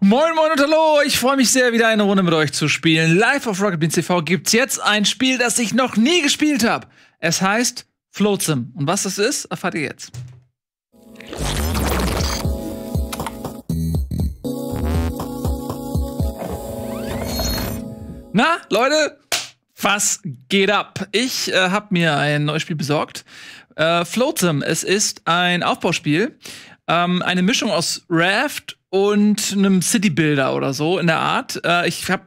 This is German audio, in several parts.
Moin Moin und Hallo, ich freue mich sehr, wieder eine Runde mit euch zu spielen. Live auf Rocket Beans TV gibt's jetzt ein Spiel, das ich noch nie gespielt habe. Es heißt Floatsum. Und was das ist, erfahrt ihr jetzt. Na, Leute, was geht ab? Ich äh, habe mir ein neues Spiel besorgt. Äh, Floatsum, es ist ein Aufbauspiel. Ähm, eine Mischung aus Raft und einem City Builder oder so in der Art. Äh, ich habe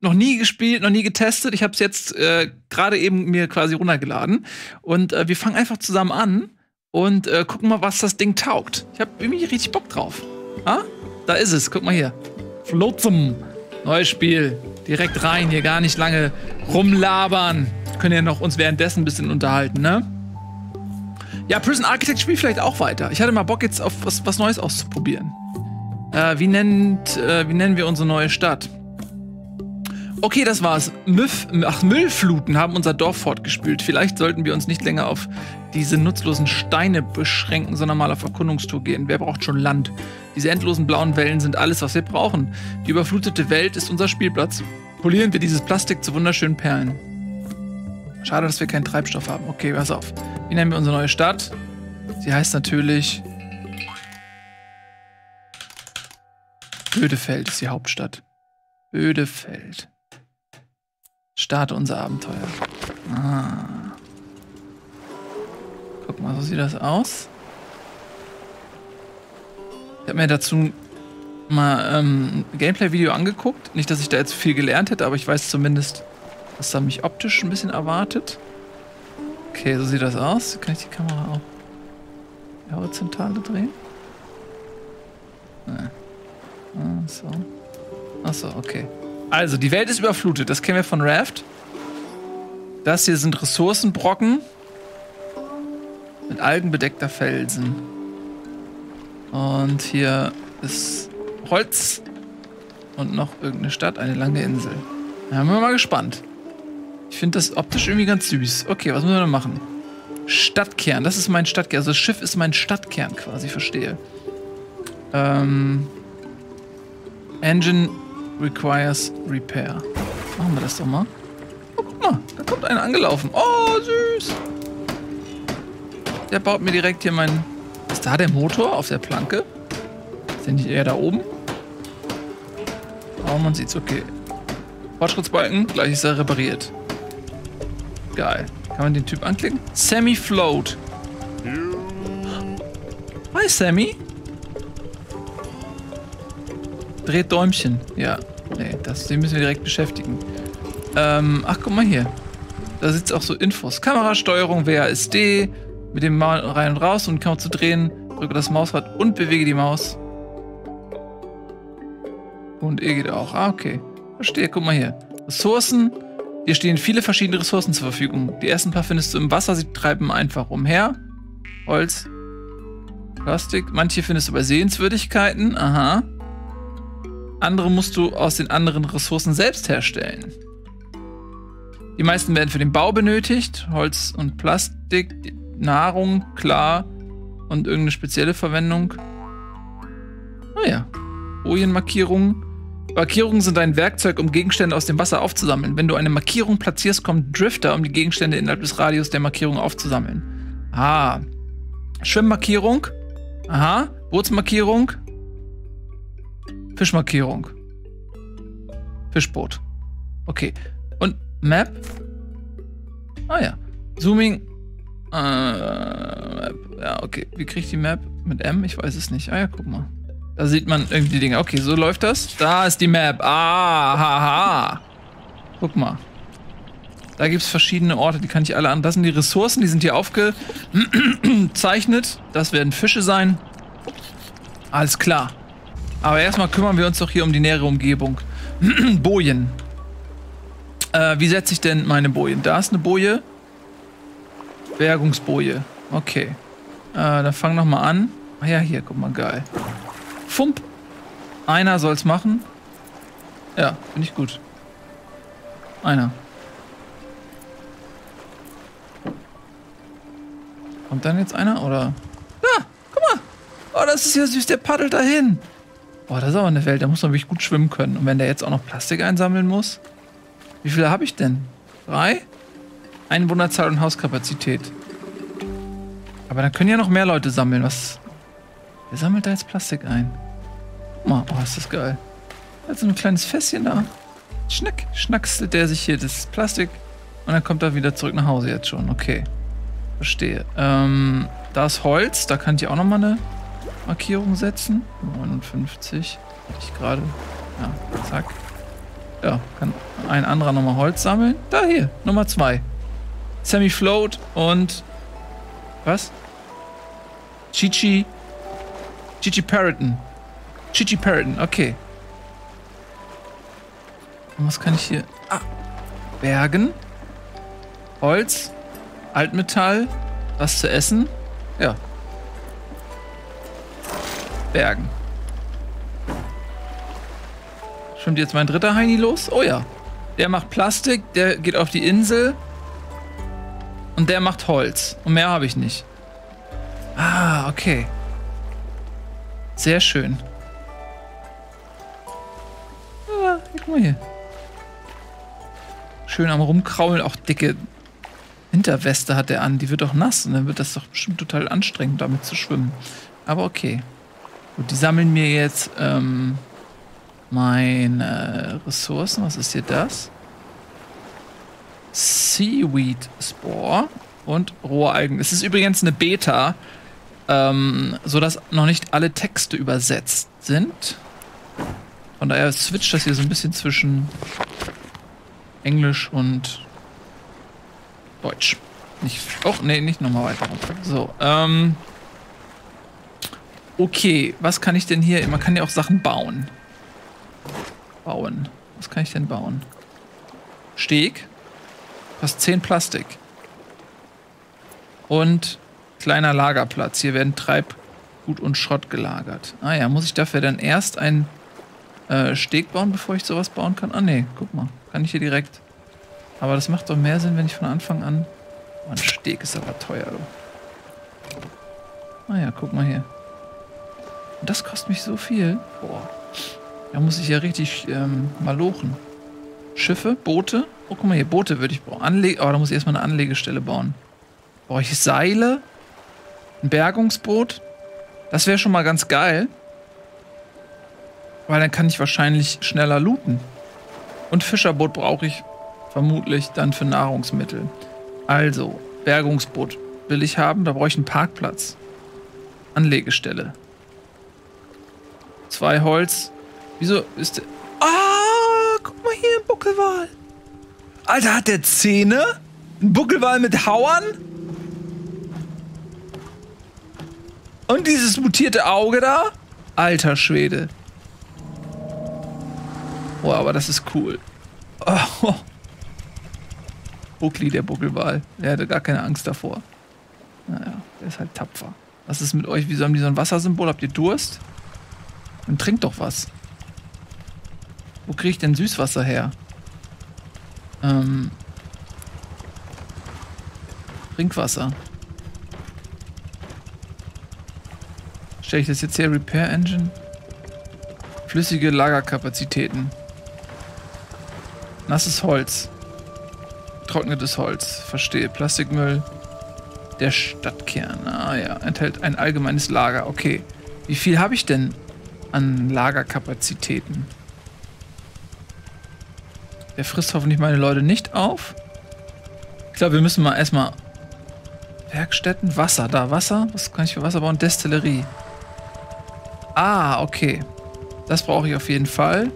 noch nie gespielt, noch nie getestet. Ich habe es jetzt äh, gerade eben mir quasi runtergeladen. Und äh, wir fangen einfach zusammen an und äh, gucken mal, was das Ding taugt. Ich habe irgendwie richtig Bock drauf. Ah, da ist es. Guck mal hier. Flotsum. Neues Spiel. Direkt rein, hier gar nicht lange rumlabern. Können ja noch uns währenddessen ein bisschen unterhalten, ne? Ja, Prison Architect spielt vielleicht auch weiter. Ich hatte mal Bock jetzt auf was, was Neues auszuprobieren. Äh, wie, nennt, äh, wie nennen wir unsere neue Stadt? Okay, das war's. Müff, ach, Müllfluten haben unser Dorf fortgespült. Vielleicht sollten wir uns nicht länger auf diese nutzlosen Steine beschränken, sondern mal auf Erkundungstour gehen. Wer braucht schon Land? Diese endlosen blauen Wellen sind alles, was wir brauchen. Die überflutete Welt ist unser Spielplatz. Polieren wir dieses Plastik zu wunderschönen Perlen. Schade, dass wir keinen Treibstoff haben. Okay, pass auf. Wie nennen wir unsere neue Stadt? Sie heißt natürlich Bödefeld ist die Hauptstadt. Bödefeld. Starte unser Abenteuer. Ah. Guck mal, so sieht das aus. Ich habe mir dazu mal ähm, ein Gameplay-Video angeguckt. Nicht, dass ich da jetzt viel gelernt hätte, aber ich weiß zumindest, was da mich optisch ein bisschen erwartet. Okay, so sieht das aus. Kann ich die Kamera auch horizontale drehen? Nee. Ah, so. Achso, okay. Also, die Welt ist überflutet. Das kennen wir von Raft. Das hier sind Ressourcenbrocken mit algenbedeckter Felsen. Und hier ist Holz und noch irgendeine Stadt, eine lange Insel. Da haben wir mal gespannt. Ich finde das optisch irgendwie ganz süß. Okay, was müssen wir noch machen? Stadtkern, das ist mein Stadtkern. Also das Schiff ist mein Stadtkern quasi, verstehe. Ähm, Engine requires repair. Machen wir das doch mal. Oh, guck mal, da kommt einer angelaufen. Oh, süß. Der baut mir direkt hier meinen... Ist da der Motor auf der Planke? Ist der nicht eher da oben? Oh, man sieht's. Okay. Fortschrittsbalken, gleich ist er repariert. Geil. Kann man den Typ anklicken? Sammy Float. Hi, Sammy. Dreht Däumchen. Ja. Nee, das, den müssen wir direkt beschäftigen. Ähm, ach, guck mal hier. Da sitzt auch so Infos. Kamerasteuerung, WASD. Mit dem Maul rein und raus und man zu drehen. Drücke das Mausrad und bewege die Maus. Und E geht auch. Ah, okay. Verstehe, guck mal hier. Ressourcen. Hier stehen viele verschiedene Ressourcen zur Verfügung. Die ersten paar findest du im Wasser, sie treiben einfach umher. Holz. Plastik. Manche findest du bei Sehenswürdigkeiten. Aha. Andere musst du aus den anderen Ressourcen selbst herstellen. Die meisten werden für den Bau benötigt. Holz und Plastik, Nahrung, klar. Und irgendeine spezielle Verwendung. Naja. Ah Bojenmarkierungen. Markierungen sind ein Werkzeug, um Gegenstände aus dem Wasser aufzusammeln. Wenn du eine Markierung platzierst, kommt Drifter, um die Gegenstände innerhalb des Radius der Markierung aufzusammeln. Ah. Schwimmmarkierung. Aha. Bootsmarkierung. Fischmarkierung. Fischboot. Okay. Und Map? Ah ja. Zooming. Äh, Map. Ja, okay. Wie kriege ich die Map? Mit M? Ich weiß es nicht. Ah ja, guck mal. Da sieht man irgendwie die Dinge. Okay, so läuft das. Da ist die Map. Ah, haha. Guck mal. Da gibt es verschiedene Orte, die kann ich alle an. Das sind die Ressourcen, die sind hier aufgezeichnet. Das werden Fische sein. Alles klar. Aber erstmal kümmern wir uns doch hier um die nähere Umgebung. Bojen. Äh, wie setze ich denn meine Bojen? Da ist eine Boje. Bergungsboje. Okay. Äh, dann fang noch mal an. Ah ja, hier, guck mal, geil. Fump. Einer soll's machen. Ja, finde ich gut. Einer. Kommt dann jetzt einer, oder? Ja, guck mal. Oh, das ist ja süß, der paddelt dahin. Oh, das ist aber eine Welt, da muss man wirklich gut schwimmen können. Und wenn der jetzt auch noch Plastik einsammeln muss? Wie viele habe ich denn? Drei? Einwohnerzahl und Hauskapazität. Aber dann können ja noch mehr Leute sammeln. Was? Wer sammelt da jetzt Plastik ein? Guck mal, oh, ist das geil. Also ein kleines Fässchen da. Schnack, schnackselt der sich hier das Plastik und dann kommt er wieder zurück nach Hause jetzt schon. Okay. Verstehe. Ähm, da ist Holz, da kann ich auch nochmal eine Markierung setzen. 59. Hatte ich gerade. Ja, zack. Ja, kann ein anderer nochmal Holz sammeln. Da hier, Nummer 2. Sammy Float und. Was? Chichi. Chichi Parroton. Chichi Parroton, okay. Und was kann ich hier? Ah, Bergen. Holz. Altmetall. Was zu essen. Ja. Bergen. Schwimmt jetzt mein dritter Heini los? Oh ja. Der macht Plastik, der geht auf die Insel. Und der macht Holz. Und mehr habe ich nicht. Ah, okay. Sehr schön. Ah, guck mal hier. Schön am Rumkraulen. Auch dicke Hinterweste hat er an. Die wird doch nass. Und dann wird das doch bestimmt total anstrengend, damit zu schwimmen. Aber okay. Gut, die sammeln mir jetzt ähm, meine Ressourcen. Was ist hier das? Seaweed Spore und Rohralgen. Es ist übrigens eine Beta, ähm, sodass noch nicht alle Texte übersetzt sind. Von daher switcht das hier so ein bisschen zwischen Englisch und Deutsch. Nicht. Oh, nee, nicht nochmal weiter. So, ähm. Okay, was kann ich denn hier? Man kann ja auch Sachen bauen. Bauen. Was kann ich denn bauen? Steg. Fast 10 Plastik. Und kleiner Lagerplatz. Hier werden Treibgut und Schrott gelagert. Ah ja, muss ich dafür dann erst einen äh, Steg bauen, bevor ich sowas bauen kann? Ah nee, guck mal. Kann ich hier direkt. Aber das macht doch mehr Sinn, wenn ich von Anfang an. Oh, ein Steg ist aber teuer, du. Ah ja, guck mal hier. Und das kostet mich so viel. Boah. Da muss ich ja richtig ähm, malochen. Schiffe, Boote. Oh, guck mal hier, Boote würde ich brauchen. Anle oh, da muss ich erstmal eine Anlegestelle bauen. Brauche ich Seile? Ein Bergungsboot? Das wäre schon mal ganz geil. Weil dann kann ich wahrscheinlich schneller looten. Und Fischerboot brauche ich vermutlich dann für Nahrungsmittel. Also, Bergungsboot will ich haben. Da brauche ich einen Parkplatz. Anlegestelle. Zwei Holz. Wieso ist der... Ah, guck mal hier, ein Buckelwal. Alter, hat der Zähne? Ein Buckelwal mit Hauern? Und dieses mutierte Auge da? Alter Schwede. Boah, aber das ist cool. Oh. Buckli, der Buckelwal. Der hatte gar keine Angst davor. Naja, der ist halt tapfer. Was ist mit euch? Wieso haben die so ein Wassersymbol? Habt ihr Durst? Dann trinkt doch was. Wo kriege ich denn Süßwasser her? Ähm. Trinkwasser. Stelle ich das jetzt her? Repair Engine? Flüssige Lagerkapazitäten. Nasses Holz. Trocknetes Holz. Verstehe. Plastikmüll. Der Stadtkern. Ah ja. Enthält ein allgemeines Lager. Okay. Wie viel habe ich denn an Lagerkapazitäten? Der frisst hoffentlich meine Leute nicht auf. Ich glaube, wir müssen mal erstmal Werkstätten, Wasser, da Wasser. Was kann ich für Wasser bauen? Destillerie. Ah, okay. Das brauche ich auf jeden Fall.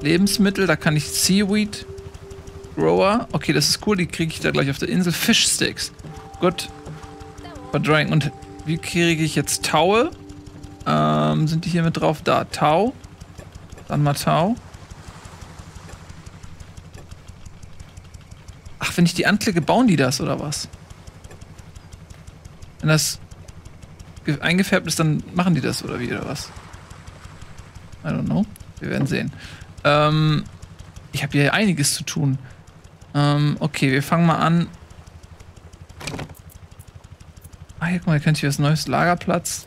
Lebensmittel, da kann ich Seaweed Grower. Okay, das ist cool. Die kriege ich da gleich auf der Insel. Fischsticks. Gut. Verdrängen. Und wie kriege ich jetzt Taue? Ähm, sind die hier mit drauf? Da. Tau. Dann mal Tau. Ach, wenn ich die anklicke, bauen die das oder was? Wenn das eingefärbt ist, dann machen die das oder wie oder was? I don't know. Wir werden sehen. Ähm, ich habe hier einiges zu tun. Ähm, okay, wir fangen mal an. Ah, hier, guck mal, hier könnte ich was Neues. Lagerplatz.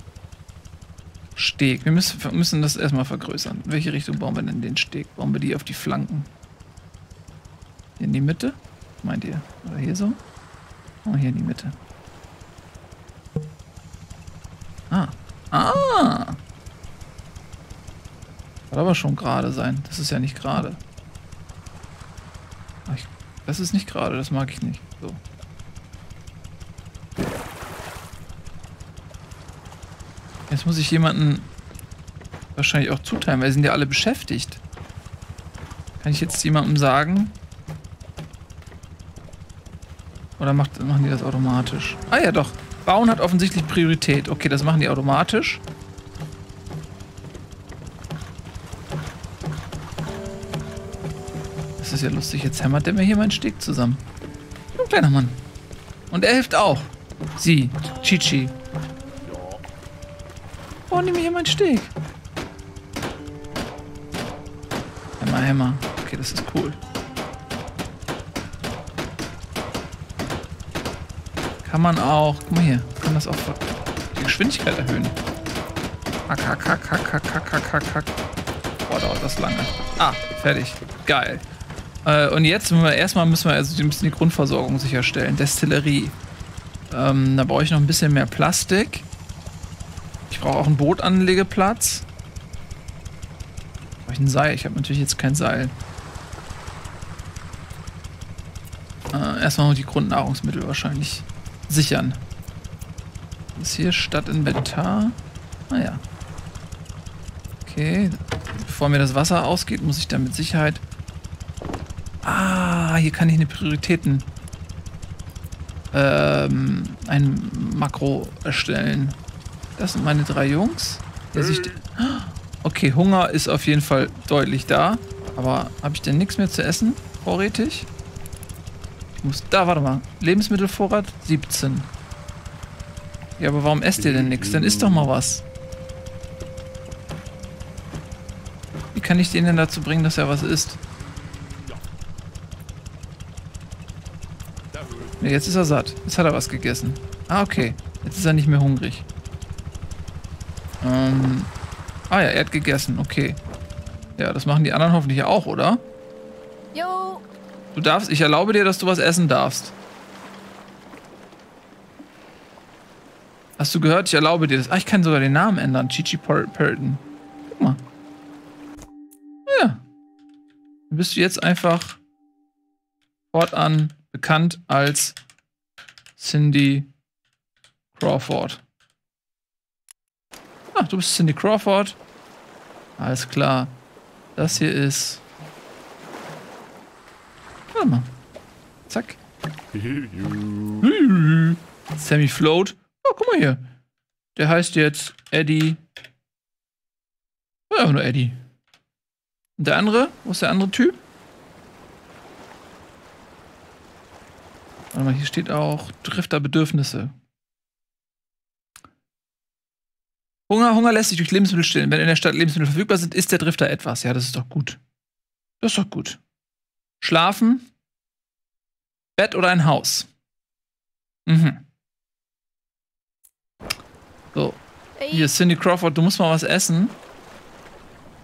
Steg. Wir müssen, müssen das erstmal vergrößern. In welche Richtung bauen wir denn den Steg? Bauen wir die auf die Flanken? In die Mitte? Meint ihr? Oder hier so? Oh, hier in die Mitte. Ah. Ah! Soll aber schon gerade sein. Das ist ja nicht gerade. Das ist nicht gerade, das mag ich nicht. So. Jetzt muss ich jemanden wahrscheinlich auch zuteilen, weil sind ja alle beschäftigt. Kann ich jetzt jemandem sagen? Oder macht, machen die das automatisch? Ah ja, doch. Bauen hat offensichtlich Priorität. Okay, das machen die automatisch. Das ist ja lustig. Jetzt hämmert der mir hier meinen Steg zusammen. Ein kleiner Mann. Und er hilft auch. Sie, Chichi. Steg. Hämmer, Hämmer. Okay, das ist cool. Kann man auch, guck mal hier, kann das auch die Geschwindigkeit erhöhen. Hack, hack, hack, hack, hack, hack, hack, hack, hack. Boah, dauert das lange. Ah, fertig. Geil. Äh, und jetzt müssen wir erstmal müssen wir also müssen die Grundversorgung sicherstellen. Destillerie. Ähm, da brauche ich noch ein bisschen mehr Plastik. Brauche auch einen Bootanlegeplatz. Brauche ich ein Seil? Ich habe natürlich jetzt kein Seil. Äh, erstmal noch die Grundnahrungsmittel wahrscheinlich sichern. Ist hier Stadtinventar. Naja. Ah, okay. Bevor mir das Wasser ausgeht, muss ich dann mit Sicherheit... Ah, hier kann ich eine Prioritäten... Ähm, ein Makro erstellen. Das sind meine drei Jungs. Okay, Hunger ist auf jeden Fall deutlich da. Aber habe ich denn nichts mehr zu essen? Vorrätig? Ich muss. Da, warte mal. Lebensmittelvorrat 17. Ja, aber warum esst ihr denn nichts? Dann isst doch mal was. Wie kann ich den denn dazu bringen, dass er was isst? Ja, jetzt ist er satt. Jetzt hat er was gegessen. Ah, okay. Jetzt ist er nicht mehr hungrig. Ähm. Ah ja, er hat gegessen. Okay. Ja, das machen die anderen hoffentlich auch, oder? Jo. Du darfst, ich erlaube dir, dass du was essen darfst. Hast du gehört? Ich erlaube dir das. Ah, ich kann sogar den Namen ändern. Chichi Pelton. Guck mal. Ja. Dann bist du jetzt einfach fortan bekannt als Cindy Crawford. Ach, du bist Cindy Crawford. Alles klar. Das hier ist Warte mal. Zack. Sammy Float. Oh, guck mal hier. Der heißt jetzt Eddie. Ja, nur Eddie. Und der andere? Wo ist der andere Typ? Warte mal, hier steht auch Drifterbedürfnisse. Hunger, Hunger lässt sich durch Lebensmittel stillen. Wenn in der Stadt Lebensmittel verfügbar sind, isst der Drifter etwas. Ja, das ist doch gut. Das ist doch gut. Schlafen, Bett oder ein Haus? Mhm. So. Hier, Cindy Crawford, du musst mal was essen.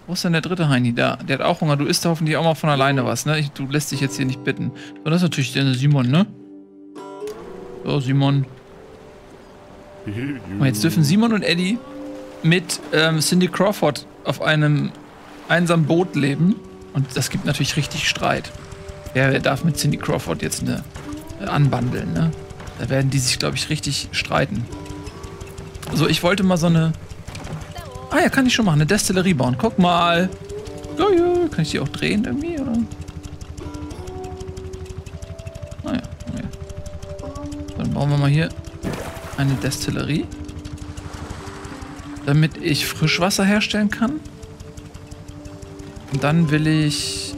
Wo ist denn der dritte Heini? Da, der hat auch Hunger. Du isst hoffentlich auch mal von alleine was, ne? Ich, du lässt dich jetzt hier nicht bitten. Und das ist natürlich der Simon, ne? So, Simon. Jetzt dürfen Simon und Eddie mit ähm, Cindy Crawford auf einem einsamen Boot leben. Und das gibt natürlich richtig Streit. Wer darf mit Cindy Crawford jetzt eine äh, anbandeln, ne? Da werden die sich, glaube ich, richtig streiten. So, ich wollte mal so eine. Ah ja, kann ich schon machen. Eine Destillerie bauen. Guck mal. Geil. Kann ich die auch drehen irgendwie, oder? Naja, ah okay. Dann bauen wir mal hier eine Destillerie. Damit ich Frischwasser herstellen kann. Und dann will ich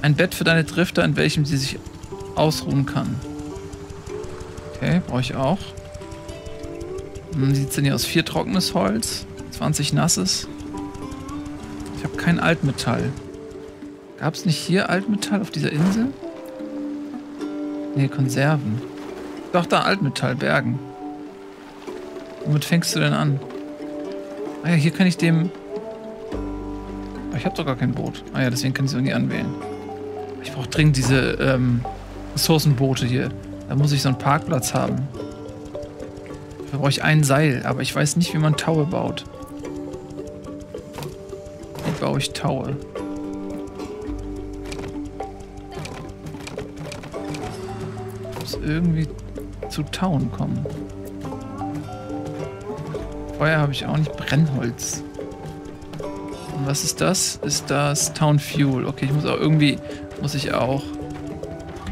ein Bett für deine Drifter, in welchem sie sich ausruhen kann. Okay, brauche ich auch. Hm, sieht denn hier aus? Vier trockenes Holz, 20 nasses. Ich habe kein Altmetall. Gab es nicht hier Altmetall auf dieser Insel? Nee, Konserven. Doch, da Altmetall, Bergen. Womit fängst du denn an? Ah ja, hier kann ich dem... Oh, ich habe doch gar kein Boot. Ah ja, deswegen kann ich es nie anwählen. Ich brauche dringend diese ähm, Ressourcenboote hier. Da muss ich so einen Parkplatz haben. Da brauche ich ein Seil, aber ich weiß nicht, wie man Taue baut. Wie baue ich Taue? Ich muss irgendwie zu Tauen kommen. Feuer habe ich auch nicht. Brennholz. Und was ist das? Ist das Town Fuel? Okay, ich muss auch irgendwie... Muss ich auch...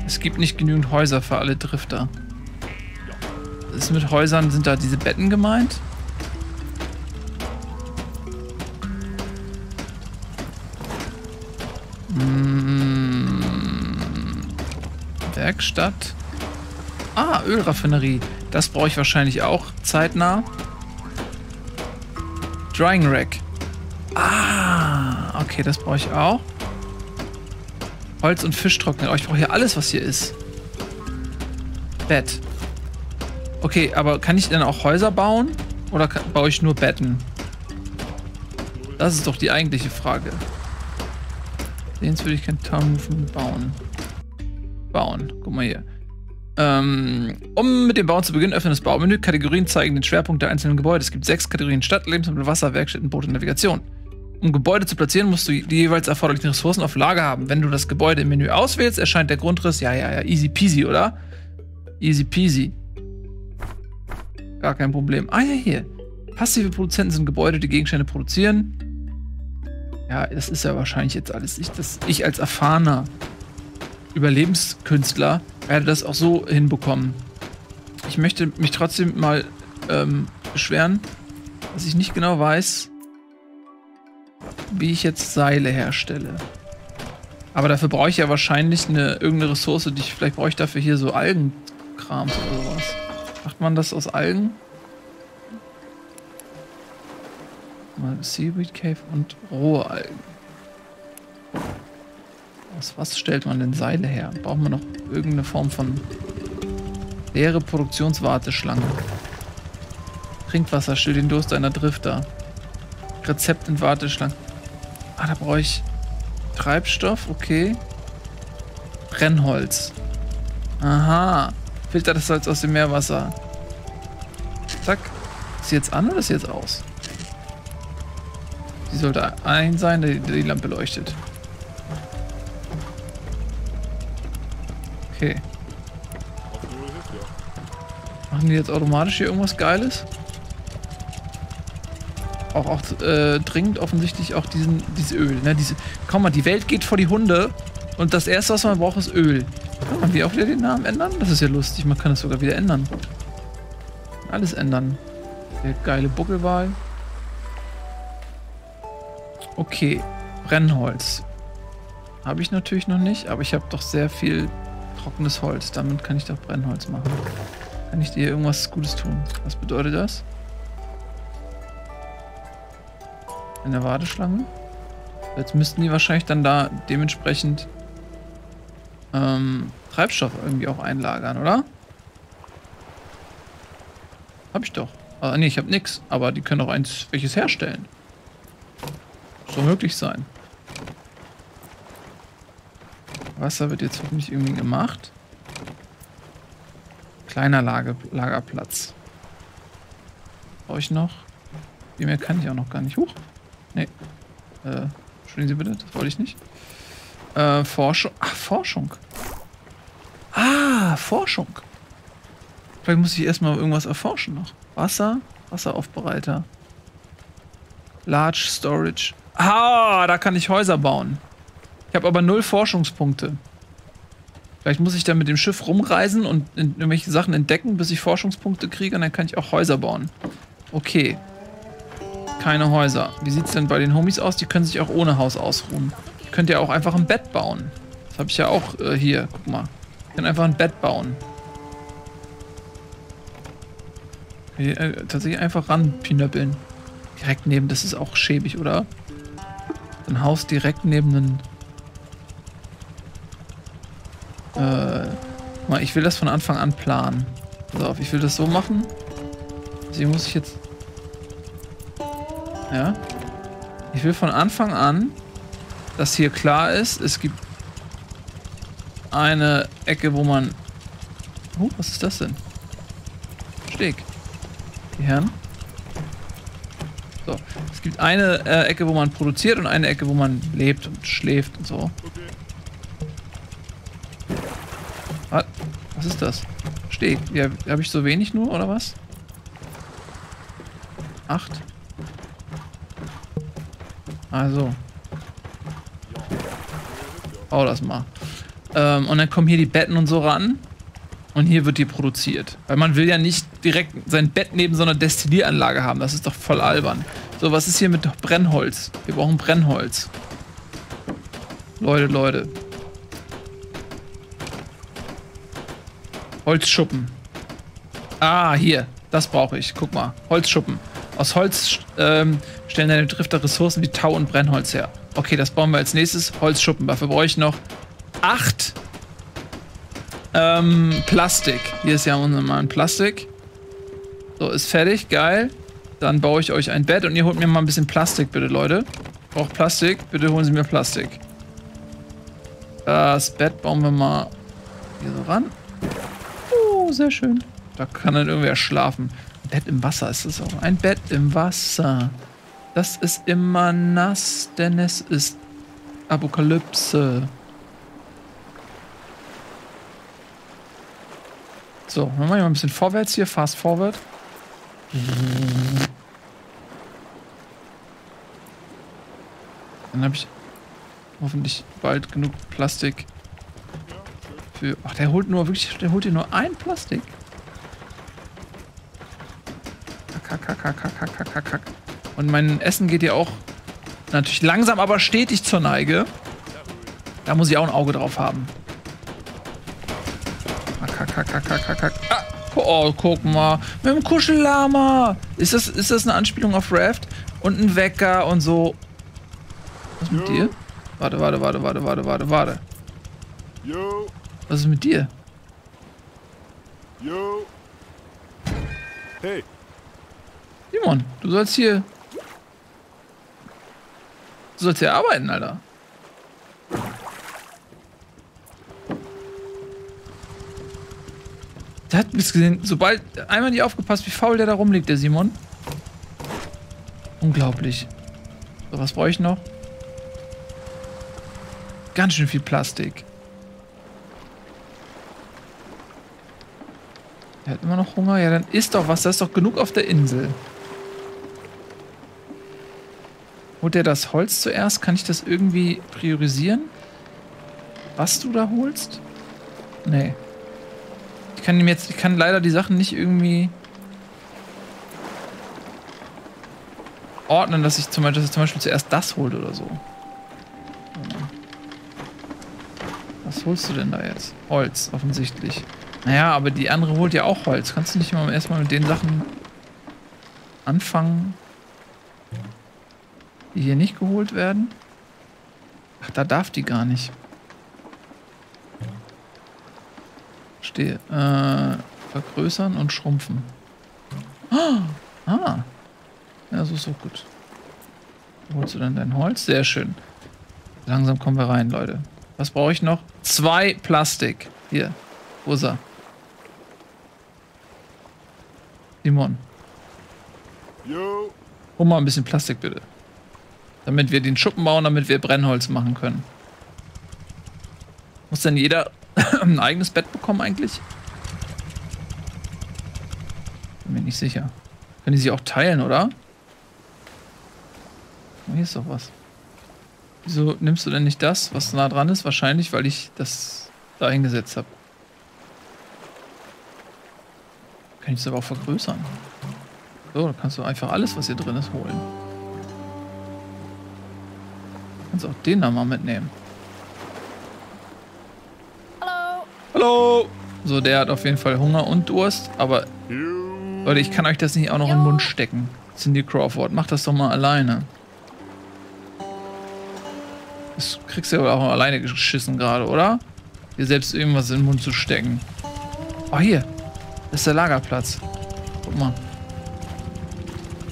Es gibt nicht genügend Häuser für alle Drifter. Ist mit Häusern, sind da diese Betten gemeint? Hm, Werkstatt. Ah, Ölraffinerie. Das brauche ich wahrscheinlich auch zeitnah. Drying Rack. Ah, okay, das brauche ich auch. Holz- und Fischtrockner. Oh, ich brauche hier alles, was hier ist. Bett. Okay, aber kann ich denn auch Häuser bauen? Oder baue ich nur Betten? Das ist doch die eigentliche Frage. Town Movement bauen. Bauen. Guck mal hier. Ähm, um mit dem Bauen zu beginnen, öffne das Baumenü. Kategorien zeigen den Schwerpunkt der einzelnen Gebäude. Es gibt sechs Kategorien Stadt, Lebensmittel, Wasser, Werkstätten, Boot und Navigation. Um Gebäude zu platzieren, musst du die jeweils erforderlichen Ressourcen auf Lager haben. Wenn du das Gebäude im Menü auswählst, erscheint der Grundriss. Ja, ja, ja, easy peasy, oder? Easy peasy. Gar kein Problem. Ah ja, hier. Passive Produzenten sind Gebäude, die Gegenstände produzieren. Ja, das ist ja wahrscheinlich jetzt alles. Ich, das, ich als erfahrener Überlebenskünstler werde das auch so hinbekommen. Ich möchte mich trotzdem mal ähm, beschweren, dass ich nicht genau weiß, wie ich jetzt Seile herstelle. Aber dafür brauche ich ja wahrscheinlich eine irgendeine Ressource, die ich vielleicht brauche ich dafür hier so Algenkrams oder sowas. Macht man das aus Algen? Mal Seaweed Cave und rohe Algen. Aus was stellt man denn Seile her? Braucht man noch irgendeine Form von leere Produktionswarteschlange? Trinkwasser, still den Durst einer Drifter. Rezept in Warteschlange. Ah, da brauche ich Treibstoff, okay. Brennholz. Aha. Filter das Salz aus dem Meerwasser. Zack. Ist sie jetzt an oder ist sie jetzt aus? Sie sollte ein sein, die, die Lampe leuchtet. Okay. Machen die jetzt automatisch hier irgendwas Geiles? Auch, auch äh, dringend offensichtlich auch diesen, dieses Öl. Ne? Diese, komm mal, die Welt geht vor die Hunde und das erste, was man braucht, ist Öl. Kann man die auch wieder den Namen ändern? Das ist ja lustig, man kann es sogar wieder ändern. Alles ändern. Der geile Buckelwahl. Okay, Brennholz. Habe ich natürlich noch nicht, aber ich habe doch sehr viel trockenes Holz. Damit kann ich doch Brennholz machen. Kann ich dir irgendwas Gutes tun? Was bedeutet das? Eine Warteschlange? Jetzt müssten die wahrscheinlich dann da dementsprechend ähm, Treibstoff irgendwie auch einlagern, oder? Hab ich doch. Ah, nee, ich hab nix. Aber die können auch eins welches herstellen. Soll möglich sein. Wasser wird jetzt hoffentlich irgendwie gemacht. Kleiner Lager, Lagerplatz. Brauche ich noch? Die mehr kann ich auch noch gar nicht. Huch. Nee. Äh, entschuldigen Sie bitte, das wollte ich nicht. Äh, Forschung. Ach, Forschung. Ah, Forschung. Vielleicht muss ich erstmal irgendwas erforschen noch. Wasser, Wasseraufbereiter. Large Storage. Ah, da kann ich Häuser bauen. Ich habe aber null Forschungspunkte. Vielleicht muss ich dann mit dem Schiff rumreisen und irgendwelche Sachen entdecken, bis ich Forschungspunkte kriege und dann kann ich auch Häuser bauen. Okay. Keine Häuser. Wie sieht es denn bei den Homies aus? Die können sich auch ohne Haus ausruhen. Ich könnte ja auch einfach ein Bett bauen. Das habe ich ja auch äh, hier. Guck mal. Ich kann einfach ein Bett bauen. Äh, tatsächlich einfach ran pinöppeln. Direkt neben, das ist auch schäbig, oder? Ein Haus direkt neben einen. Äh, ich will das von Anfang an planen. Pass auf, ich will das so machen. Deswegen muss ich jetzt Ja. Ich will von Anfang an, dass hier klar ist, es gibt eine Ecke, wo man... Oh, was ist das denn? Steg. Die Herren. So. Es gibt eine äh, Ecke, wo man produziert und eine Ecke, wo man lebt und schläft und so. Was, was ist das? Steg. Ja, habe ich so wenig nur, oder was? Acht. Also. Bau das mal. Ähm, und dann kommen hier die Betten und so ran. Und hier wird die produziert. Weil man will ja nicht direkt sein Bett neben so einer Destillieranlage haben. Das ist doch voll albern. So, was ist hier mit Brennholz? Wir brauchen Brennholz. Leute, Leute. Holzschuppen. Ah, hier. Das brauche ich. Guck mal. Holzschuppen. Aus Holz ähm, stellen deine Drifter Ressourcen wie Tau und Brennholz her. Okay, das bauen wir als nächstes. Holzschuppen. Dafür brauche ich noch acht ähm, Plastik. Hier ist ja unser mal ein Plastik. So, ist fertig. Geil. Dann baue ich euch ein Bett und ihr holt mir mal ein bisschen Plastik, bitte, Leute. Ich brauche Plastik. Bitte holen Sie mir Plastik. Das Bett bauen wir mal hier so ran. Oh, sehr schön. Da kann dann irgendwer schlafen. Bett im Wasser ist es auch. Ein Bett im Wasser. Das ist immer nass, denn es ist Apokalypse. So, machen wir mal ein bisschen vorwärts hier, fast forward. Dann habe ich hoffentlich bald genug Plastik für. Ach, der holt nur wirklich, der holt hier nur ein Plastik. Kack, kack, kack, kack, kack, kack, kack. Und mein Essen geht hier auch natürlich langsam, aber stetig zur Neige. Da muss ich auch ein Auge drauf haben. Kack, kack, kack, kack, kack. Ah, oh, guck mal. Mit dem Kuschellama. Ist das, ist das eine Anspielung auf Raft? Und ein Wecker und so. Was mit dir? Warte, warte, warte, warte, warte, warte, warte. Yo. Was ist mit dir? Yo. Hey. Simon, du sollst hier. Du sollst hier arbeiten, Alter. Der hat bis gesehen, sobald einmal nicht aufgepasst, wie faul der da rumliegt, der Simon. Unglaublich. So, was brauche ich noch? Ganz schön viel Plastik. Noch Hunger. Ja, dann isst doch was. Da ist doch genug auf der Insel. Holt er das Holz zuerst? Kann ich das irgendwie priorisieren? Was du da holst? Nee. Ich kann ihm jetzt, ich kann leider die Sachen nicht irgendwie ordnen, dass ich zum Beispiel, dass zum Beispiel zuerst das holt oder so. Was holst du denn da jetzt? Holz, offensichtlich. Naja, aber die andere holt ja auch Holz. Kannst du nicht mal erstmal mit den Sachen anfangen, die hier nicht geholt werden? Ach, da darf die gar nicht. Stehe. Äh, vergrößern und schrumpfen. Ah, ah. Ja, so ist auch gut. Wo holst du dann dein Holz? Sehr schön. Langsam kommen wir rein, Leute. Was brauche ich noch? Zwei Plastik. Hier. Wo ist er? Simon. Yo. Hol mal ein bisschen Plastik, bitte. Damit wir den Schuppen bauen, damit wir Brennholz machen können. Muss denn jeder ein eigenes Bett bekommen eigentlich? Bin mir nicht sicher. Können die sich auch teilen, oder? Oh, hier ist doch was. Wieso nimmst du denn nicht das, was nah dran ist? Wahrscheinlich, weil ich das da eingesetzt habe. Kann ich das aber auch vergrößern. So, da kannst du einfach alles, was hier drin ist, holen. Kannst auch den da mal mitnehmen. Hallo! So, der hat auf jeden Fall Hunger und Durst, aber Leute, ich kann euch das nicht auch noch in den Mund stecken. Cindy Crawford, mach das doch mal alleine. Das kriegst du ja auch alleine geschissen gerade, oder? Dir selbst irgendwas in den Mund zu stecken. Oh, hier. Das ist der Lagerplatz. Guck mal.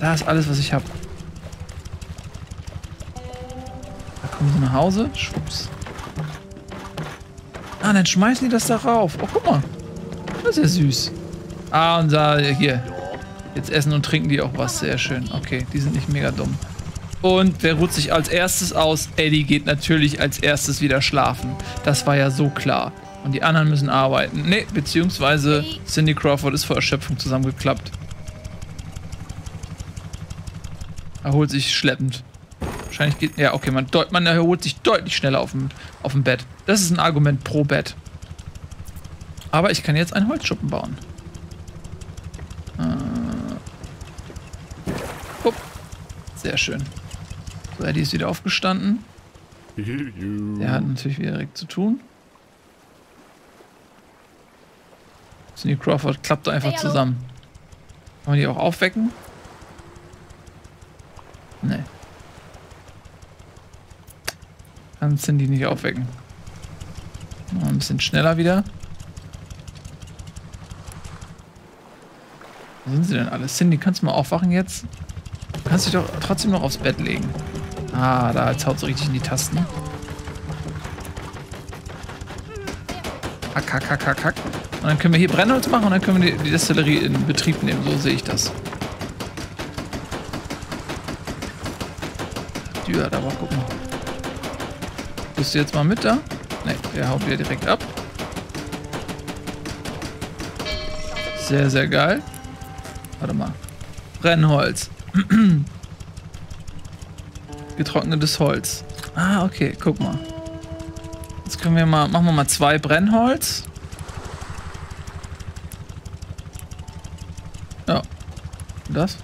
Da ist alles, was ich habe. Kommen sie nach Hause? Schwupps. Ah, dann schmeißen die das da rauf. Oh, guck mal. Das ist ja süß. Ah, und da, hier. Jetzt essen und trinken die auch was. Sehr schön. Okay, die sind nicht mega dumm. Und wer ruht sich als erstes aus? Eddie geht natürlich als erstes wieder schlafen. Das war ja so klar. Und die anderen müssen arbeiten. Ne, beziehungsweise Cindy Crawford ist vor Erschöpfung zusammengeklappt. Erholt sich schleppend. Wahrscheinlich geht. Ja, okay, man, man erholt sich deutlich schneller auf dem, auf dem Bett. Das ist ein Argument pro Bett. Aber ich kann jetzt einen Holzschuppen bauen. Äh. Sehr schön. So, Eddie ist wieder aufgestanden. Der hat natürlich wieder direkt zu tun. Cindy Crawford klappt einfach hey, zusammen. Kann man die auch aufwecken? Nee. Kann Cindy nicht aufwecken. Mal ein bisschen schneller wieder. Wo sind sie denn alle? Cindy, kannst du mal aufwachen jetzt? Du kannst dich doch trotzdem noch aufs Bett legen. Ah, da jetzt haut sie richtig in die Tasten. Hack, hack, hack, hack, hack. Und dann können wir hier Brennholz machen und dann können wir die, Destillerie in Betrieb nehmen. So sehe ich das. Ja, aber guck mal. Bist du jetzt mal mit da? Ne, der haut wieder direkt ab. Sehr, sehr geil. Warte mal. Brennholz. Getrocknetes Holz. Ah, okay, guck mal. Können wir mal, machen wir mal zwei Brennholz. Ja. Das?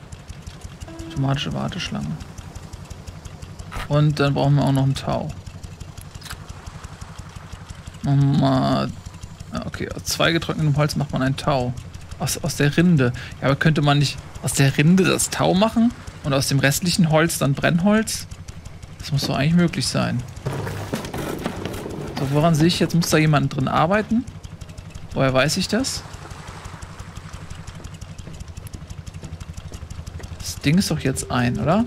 Automatische Warteschlange. Und dann brauchen wir auch noch einen Tau. Machen wir mal... Okay, aus zwei getrocknetem Holz macht man einen Tau. Aus, aus der Rinde. Ja, aber könnte man nicht aus der Rinde das Tau machen? Und aus dem restlichen Holz dann Brennholz? Das muss doch eigentlich möglich sein. Woran sehe ich jetzt? Muss da jemand drin arbeiten? Woher weiß ich das? Das Ding ist doch jetzt ein, oder?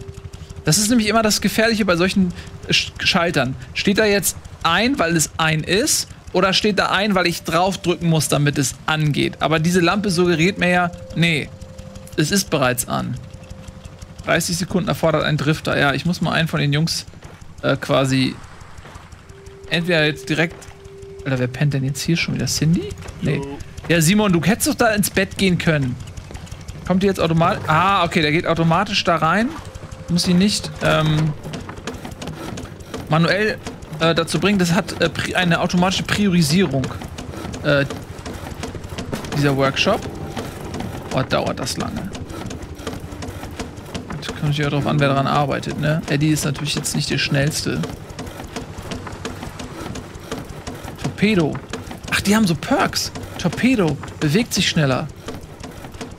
Das ist nämlich immer das Gefährliche bei solchen Schaltern. Steht da jetzt ein, weil es ein ist? Oder steht da ein, weil ich draufdrücken muss, damit es angeht? Aber diese Lampe suggeriert mir ja, nee, es ist bereits an. 30 Sekunden erfordert ein Drifter. Ja, ich muss mal einen von den Jungs äh, quasi entweder jetzt direkt... Oder wer pennt denn jetzt hier schon wieder? Cindy? Nee. Ja, Simon, du hättest doch da ins Bett gehen können. Kommt die jetzt automatisch... Ah, okay, der geht automatisch da rein muss sie nicht ähm, manuell äh, dazu bringen. Das hat äh, eine automatische Priorisierung. Äh, dieser Workshop. Oh, dauert das lange. Das kommt natürlich auch darauf an, wer daran arbeitet, ne? Eddie ist natürlich jetzt nicht der schnellste. Torpedo. Ach, die haben so Perks. Torpedo. Bewegt sich schneller.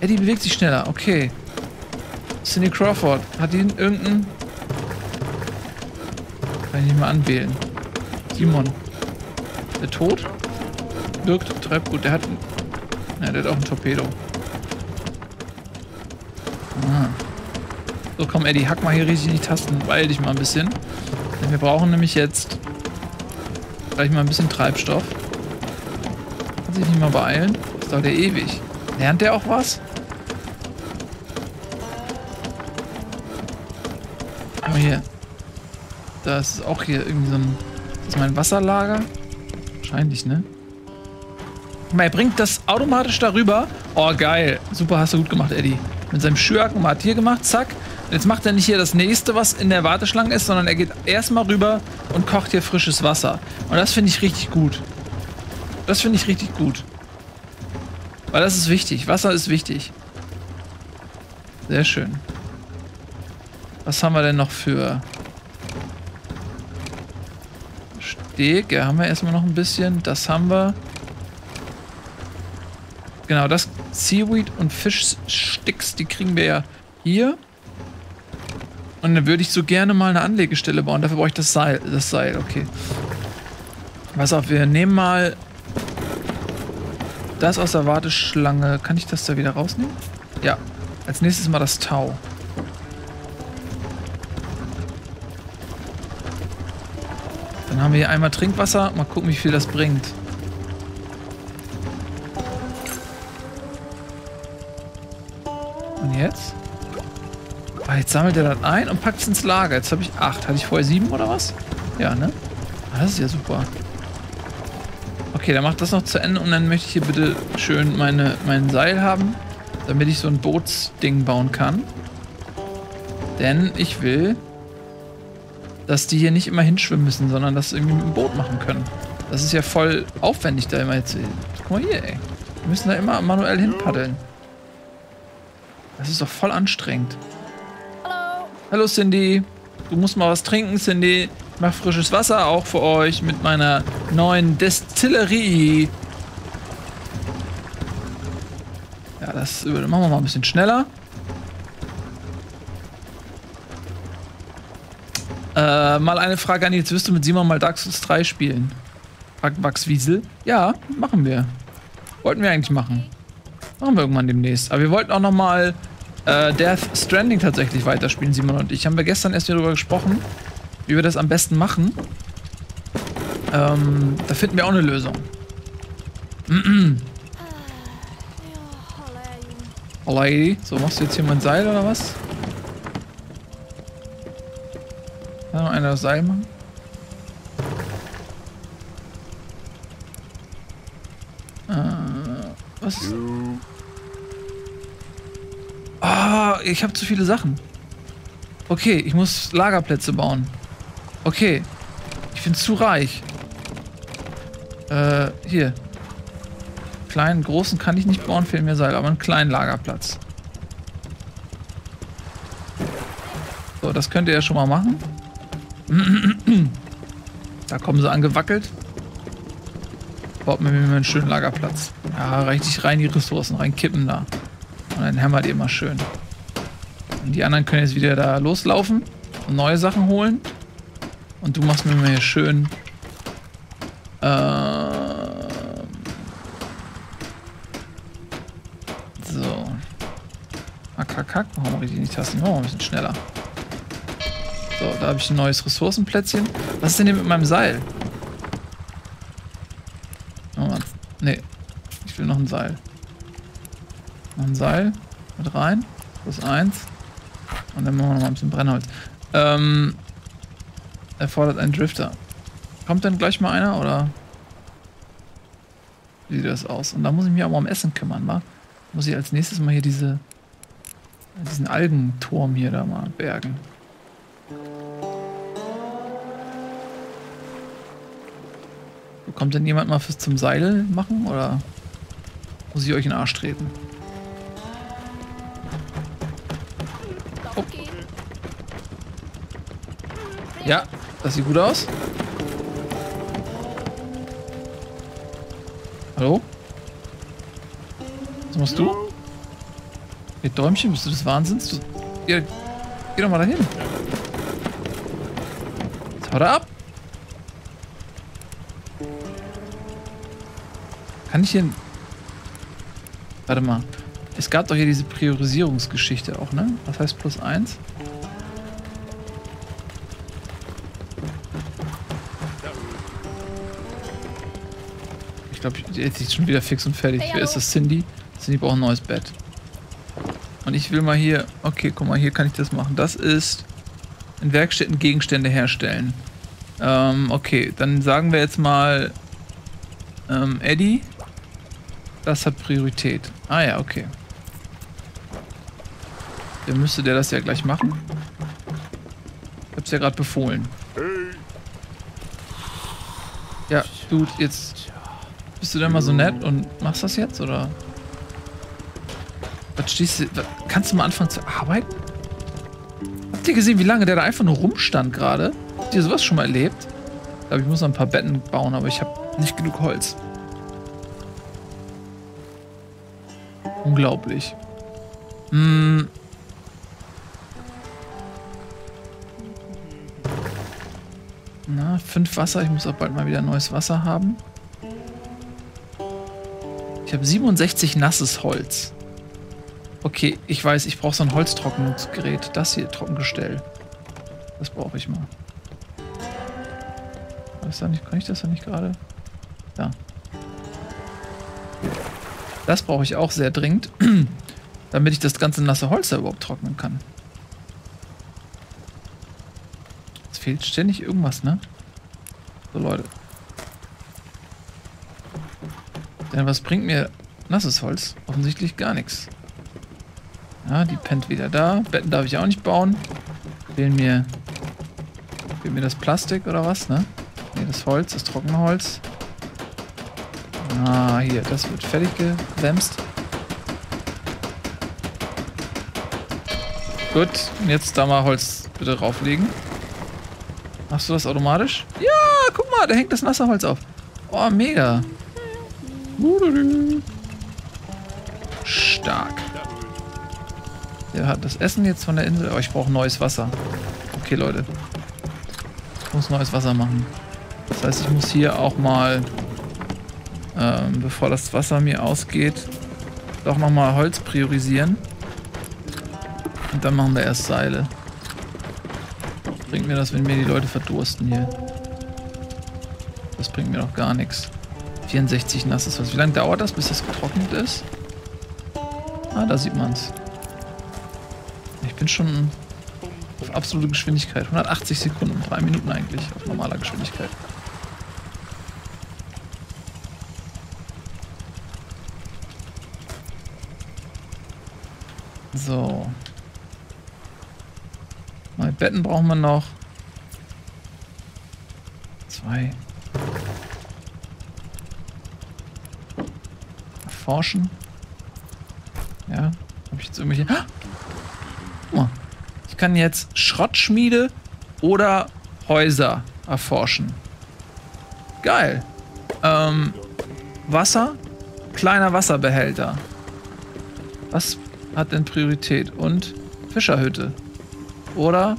Eddie bewegt sich schneller. Okay. Cindy Crawford. Hat die irgendeinen... Kann ich nicht mal anwählen. Simon. Der tot? Wirkt, treibt gut. Der hat... Ja, der hat auch ein Torpedo. Ah. So, komm, Eddie, hack mal hier richtig in die Tasten. Beeil dich mal ein bisschen. Denn wir brauchen nämlich jetzt gleich mal ein bisschen Treibstoff. Kann sich nicht mal beeilen. Das dauert ja ewig. Lernt der auch was? mal hier. Da ist auch hier irgendwie so ein... Das ist mein Wasserlager? Wahrscheinlich, ne? Er bringt das automatisch darüber. Oh, geil. Super, hast du gut gemacht, Eddie. Mit seinem Schürhaken mal hat hier gemacht, zack. Jetzt macht er nicht hier das nächste, was in der Warteschlange ist, sondern er geht erstmal rüber und kocht hier frisches Wasser. Und das finde ich richtig gut. Das finde ich richtig gut. Weil das ist wichtig. Wasser ist wichtig. Sehr schön. Was haben wir denn noch für Steg? Ja, haben wir erstmal noch ein bisschen. Das haben wir. Genau, das Seaweed und Fischsticks, die kriegen wir ja hier. Und dann würde ich so gerne mal eine Anlegestelle bauen. Dafür brauche ich das Seil. Das Seil, okay. Pass auf, wir nehmen mal das aus der Warteschlange. Kann ich das da wieder rausnehmen? Ja. Als nächstes mal das Tau. Dann haben wir hier einmal Trinkwasser. Mal gucken, wie viel das bringt. Und jetzt? Ah, jetzt sammelt er das ein und packt es ins Lager. Jetzt habe ich acht. Hatte ich vorher sieben oder was? Ja, ne? Ah, das ist ja super. Okay, dann macht das noch zu Ende und dann möchte ich hier bitte schön meine, mein Seil haben, damit ich so ein Bootsding bauen kann. Denn ich will, dass die hier nicht immer hinschwimmen müssen, sondern das irgendwie mit dem Boot machen können. Das ist ja voll aufwendig da immer jetzt. Guck mal hier, ey. Wir müssen da immer manuell hinpaddeln. Das ist doch voll anstrengend. Hallo. Cindy. Du musst mal was trinken, Cindy. Ich mach frisches Wasser auch für euch mit meiner neuen Destillerie. Ja, das machen wir mal ein bisschen schneller. Äh, mal eine Frage an jetzt wirst du mit Simon mal Dark Souls 3 spielen? Fragt Max Wiesel. Ja, machen wir. Wollten wir eigentlich machen. Machen wir irgendwann demnächst. Aber wir wollten auch noch mal äh, Death Stranding tatsächlich weiterspielen, Simon und ich. Haben wir gestern erst darüber gesprochen, wie wir das am besten machen. Ähm, da finden wir auch eine Lösung. Alrighty. So, machst du jetzt hier mein Seil oder was? Kann noch einer das Seil machen? Äh, was? Ah, ich habe zu viele Sachen. Okay, ich muss Lagerplätze bauen. Okay. Ich bin zu reich. Äh, hier. Kleinen, großen kann ich nicht bauen, fehlen mir Seil, aber einen kleinen Lagerplatz. So, das könnt ihr ja schon mal machen. Da kommen sie angewackelt. Baut mir einen schönen Lagerplatz. Ja, richtig rein die Ressourcen, reinkippen da. Und dann hämmert ihr mal schön. Und die anderen können jetzt wieder da loslaufen und neue Sachen holen. Und du machst mir mal hier schön. Ähm, so. Akack, warum richtig nicht Tasten? Oh, ein bisschen schneller. So, da habe ich ein neues Ressourcenplätzchen. Was ist denn hier mit meinem Seil? Oh Mann. Nee. Ich will noch ein Seil. Ein Seil. Mit rein. Plus eins. Und dann machen wir noch mal ein bisschen Brennholz. Ähm. Erfordert einen Drifter. Kommt dann gleich mal einer oder? Wie sieht das aus? Und da muss ich mich auch mal um Essen kümmern, wa? Muss ich als nächstes mal hier diese. diesen Algenturm hier da mal bergen. Kommt denn jemand mal fürs zum Seil machen oder muss ich euch in den Arsch treten? Ja, das sieht gut aus. Hallo? Was machst du? Ihr Däumchen, bist du des Wahnsinns? Du, ja, geh doch mal dahin. Jetzt haut er ab. Kann ich hier... Warte mal. Es gab doch hier diese Priorisierungsgeschichte auch, ne? Was heißt plus eins? Glaube, jetzt ist schon wieder fix und fertig. Hey, Wer ist das? Cindy? Cindy braucht ein neues Bett. Und ich will mal hier... Okay, guck mal, hier kann ich das machen. Das ist in Werkstätten Gegenstände herstellen. Ähm, okay, dann sagen wir jetzt mal... Ähm, Eddie. Das hat Priorität. Ah ja, okay. Dann müsste der das ja gleich machen. Ich hab's ja gerade befohlen. Hey. Ja, Dude, jetzt bist du denn mal so nett und machst das jetzt, oder? Was stehst du, was, kannst du mal anfangen zu arbeiten? Habt ihr gesehen, wie lange der da einfach nur rumstand gerade? Habt ihr sowas schon mal erlebt? Ich glaube, ich muss noch ein paar Betten bauen, aber ich habe nicht genug Holz. Unglaublich. Hm. Na, fünf Wasser. Ich muss auch bald mal wieder neues Wasser haben. Ich habe 67 nasses Holz. Okay, ich weiß, ich brauche so ein Holztrocknungsgerät. Das hier, Trockengestell. Das brauche ich mal. Was da nicht, kann ich das da nicht gerade? Da. Das brauche ich auch sehr dringend, damit ich das ganze nasse Holz da überhaupt trocknen kann. Es fehlt ständig irgendwas, ne? So, Leute. Denn was bringt mir nasses Holz? Offensichtlich gar nichts. Ja, die pennt wieder da. Betten darf ich auch nicht bauen. Fehlen mir... Fehlt mir das Plastik oder was, ne? Ne, das Holz, das trockene Holz. Ah, hier, das wird fertig gewämst. Gut, und jetzt da mal Holz bitte drauflegen. Machst du das automatisch? Ja, guck mal, da hängt das nasse Holz auf. Oh, mega. Stark. Der hat das Essen jetzt von der Insel. Oh, ich brauche neues Wasser. Okay, Leute. Ich muss neues Wasser machen. Das heißt, ich muss hier auch mal, ähm, bevor das Wasser mir ausgeht, doch nochmal Holz priorisieren. Und dann machen wir erst Seile. Bringt mir das, wenn mir die Leute verdursten hier? Das bringt mir doch gar nichts. 64 nasses Holz. Wie lange dauert das, bis das getrocknet ist? Ah, da sieht man's. Ich bin schon auf absolute Geschwindigkeit. 180 Sekunden, 3 Minuten eigentlich auf normaler Geschwindigkeit. So. Neue Betten brauchen wir noch. Zwei. Erforschen. Ja. Habe ich jetzt irgendwelche. Ah! Mal. Ich kann jetzt Schrottschmiede oder Häuser erforschen. Geil. Ähm, Wasser. Kleiner Wasserbehälter. Was hat denn Priorität? Und Fischerhütte. Oder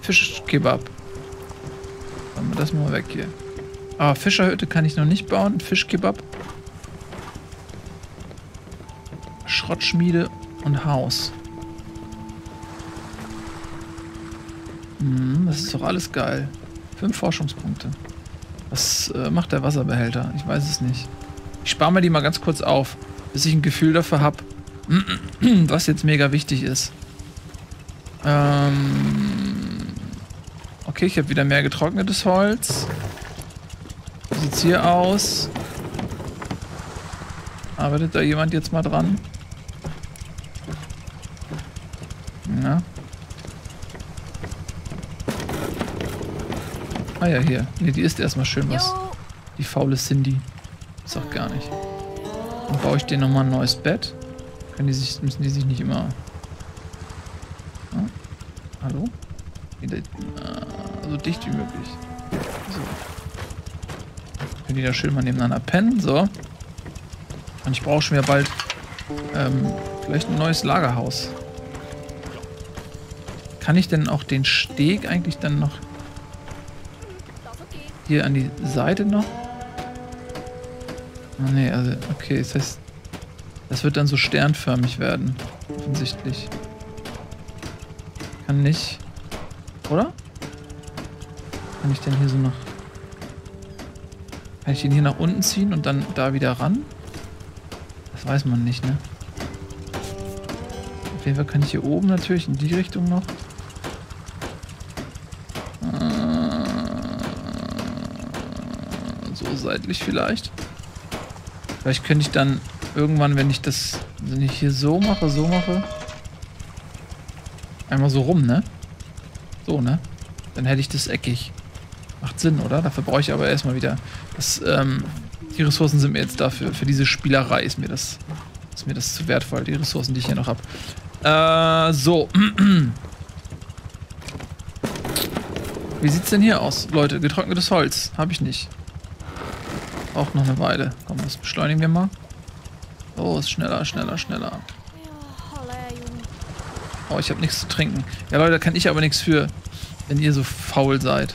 Fischkebab. Machen wir das mal weg hier. Aber Fischerhütte kann ich noch nicht bauen. Fischkebab. Schrottschmiede und Haus. Hm, das ist doch alles geil. Fünf Forschungspunkte. Was äh, macht der Wasserbehälter? Ich weiß es nicht. Ich spare mir die mal ganz kurz auf, bis ich ein Gefühl dafür habe, was jetzt mega wichtig ist. Ähm okay, ich habe wieder mehr getrocknetes Holz. Wie sieht's hier aus? Arbeitet da jemand jetzt mal dran? Ja. Ah ja, hier. Ne, die isst erstmal schön was. Die faule Cindy. Ist auch gar nicht. Dann baue ich dir nochmal ein neues Bett. Können die sich, müssen die sich nicht immer... Ja. Hallo? So dicht wie möglich. So. Können die da schön mal nebeneinander pennen. So. Und ich brauche schon wieder bald ähm, vielleicht ein neues Lagerhaus. Kann ich denn auch den Steg eigentlich dann noch hier an die Seite noch? Ah, nee, also, okay, das heißt, das wird dann so sternförmig werden. Offensichtlich. Kann nicht. Oder? Kann ich denn hier so noch... Kann ich den hier nach unten ziehen und dann da wieder ran? Das weiß man nicht, ne? Auf jeden Fall kann ich hier oben natürlich in die Richtung noch. Seitlich vielleicht. Vielleicht könnte ich dann irgendwann, wenn ich das, wenn ich hier so mache, so mache, einmal so rum, ne? So, ne? Dann hätte ich das eckig. Macht Sinn, oder? Dafür brauche ich aber erstmal wieder. Das, ähm, die Ressourcen sind mir jetzt dafür. Für diese Spielerei ist mir das, ist mir das zu wertvoll, die Ressourcen, die ich hier noch habe. Äh, so. Wie sieht's denn hier aus, Leute? Getrocknetes Holz. Habe ich nicht. Auch noch eine Weile. Komm, das beschleunigen wir mal. Oh, ist schneller, schneller, schneller. Oh, ich habe nichts zu trinken. Ja, Leute, da kann ich aber nichts für, wenn ihr so faul seid.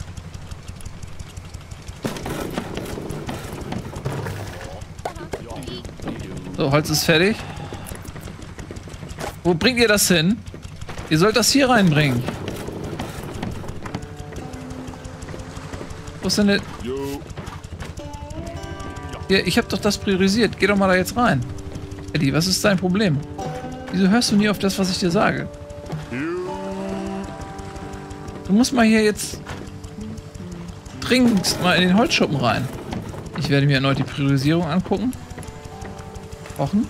So, Holz ist fertig. Wo bringt ihr das hin? Ihr sollt das hier reinbringen. Wo ist denn der... Ja, ich habe doch das priorisiert. Geh doch mal da jetzt rein. Eddie, was ist dein Problem? Wieso hörst du nie auf das, was ich dir sage? Du musst mal hier jetzt dringendst mal in den Holzschuppen rein. Ich werde mir erneut die Priorisierung angucken. Kochen.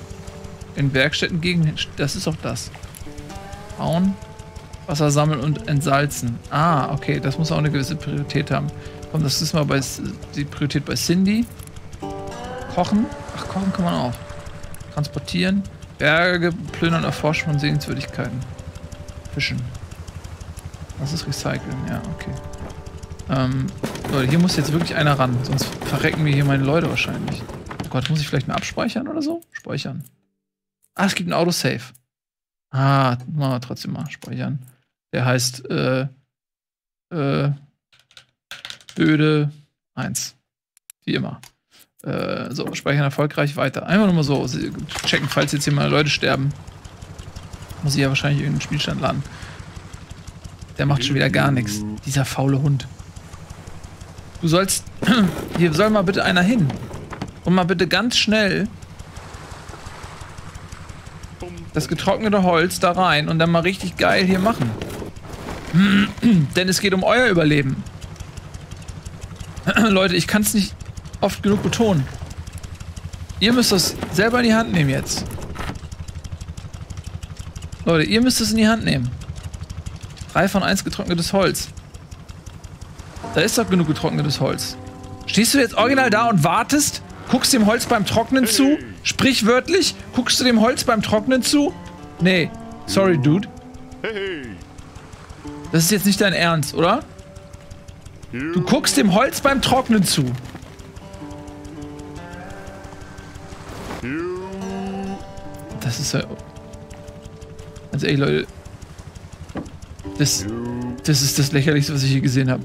In Werkstätten gegen... Das ist auch das. Bauen. Wasser sammeln und entsalzen. Ah, okay. Das muss auch eine gewisse Priorität haben. Komm, das ist mal bei, die Priorität bei Cindy. Kochen. Ach, kochen kann man auch. Transportieren. Berge plündern, erforschen von Sehenswürdigkeiten. Fischen. Das ist Recyceln, ja, okay. Ähm, Leute, hier muss jetzt wirklich einer ran, sonst verrecken wir hier meine Leute wahrscheinlich. Oh Gott, muss ich vielleicht mal abspeichern oder so? Speichern. Ah, es gibt ein Autosave. Ah, machen wir trotzdem mal speichern. Der heißt, äh, äh, Böde 1. Wie immer. Äh, so, speichern erfolgreich weiter. Einfach nur mal so checken, falls jetzt hier mal Leute sterben. Muss ich ja wahrscheinlich irgendeinen Spielstand laden. Der macht schon wieder gar nichts. Dieser faule Hund. Du sollst. Hier soll mal bitte einer hin. Und mal bitte ganz schnell das getrocknete Holz da rein und dann mal richtig geil hier machen. Denn es geht um euer Überleben. Leute, ich kann es nicht oft genug betonen. Ihr müsst das selber in die Hand nehmen jetzt. Leute, ihr müsst es in die Hand nehmen. 3 von 1 getrocknetes Holz. Da ist doch genug getrocknetes Holz. Stehst du jetzt original da und wartest? Guckst dem Holz beim Trocknen zu? Sprichwörtlich? Guckst du dem Holz beim Trocknen zu? Nee. Sorry, Dude. Das ist jetzt nicht dein Ernst, oder? Du guckst dem Holz beim Trocknen zu. Das ist ja... Also ey, Leute. Das, das ist das Lächerlichste, was ich je gesehen habe.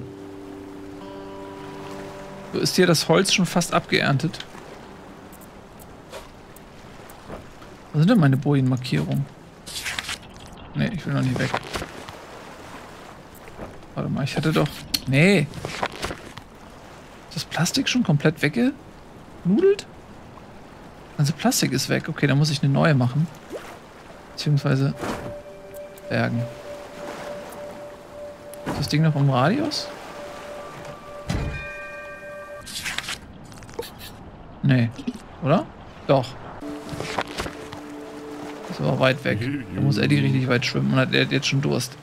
So ist hier das Holz schon fast abgeerntet. Wo sind denn meine Bojenmarkierungen? Nee, ich will noch nicht weg. Warte mal, ich hatte doch... Nee. Ist das Plastik schon komplett weggenudelt? Also Plastik ist weg. Okay, dann muss ich eine neue machen. Beziehungsweise bergen. Ist das Ding noch im Radius? Nee. Oder? Doch. Das war weit weg. Da muss Eddie richtig weit schwimmen und hat jetzt schon Durst.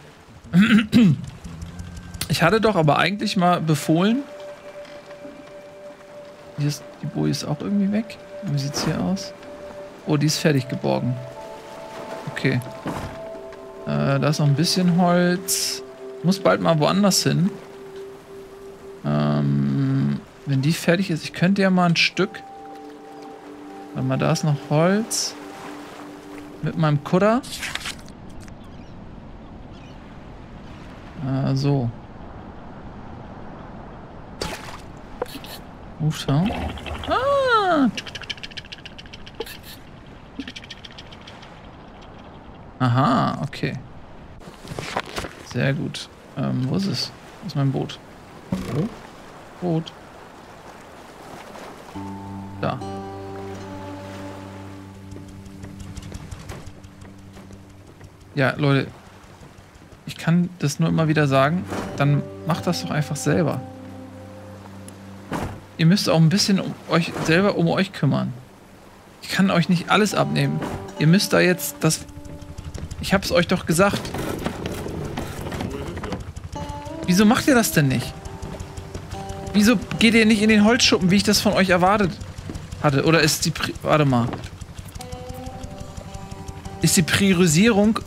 Ich hatte doch aber eigentlich mal befohlen. Hier ist, die Boje ist auch irgendwie weg. Wie sieht's hier aus? Oh, die ist fertig geborgen. Okay. Äh, da ist noch ein bisschen Holz. Muss bald mal woanders hin. Ähm, wenn die fertig ist, ich könnte ja mal ein Stück. Warte mal, da ist noch Holz. Mit meinem Kutter. Äh, so. Down. Ah! Aha, okay. Sehr gut. Ähm, wo ist es? Wo ist mein Boot? Hallo? Boot. Da. Ja, Leute. Ich kann das nur immer wieder sagen. Dann macht das doch einfach selber. Ihr müsst auch ein bisschen um euch selber um euch kümmern. Ich kann euch nicht alles abnehmen. Ihr müsst da jetzt das... Ich hab's euch doch gesagt. Wieso macht ihr das denn nicht? Wieso geht ihr nicht in den Holzschuppen, wie ich das von euch erwartet hatte? Oder ist die... Pri Warte mal. Ist die Priorisierung...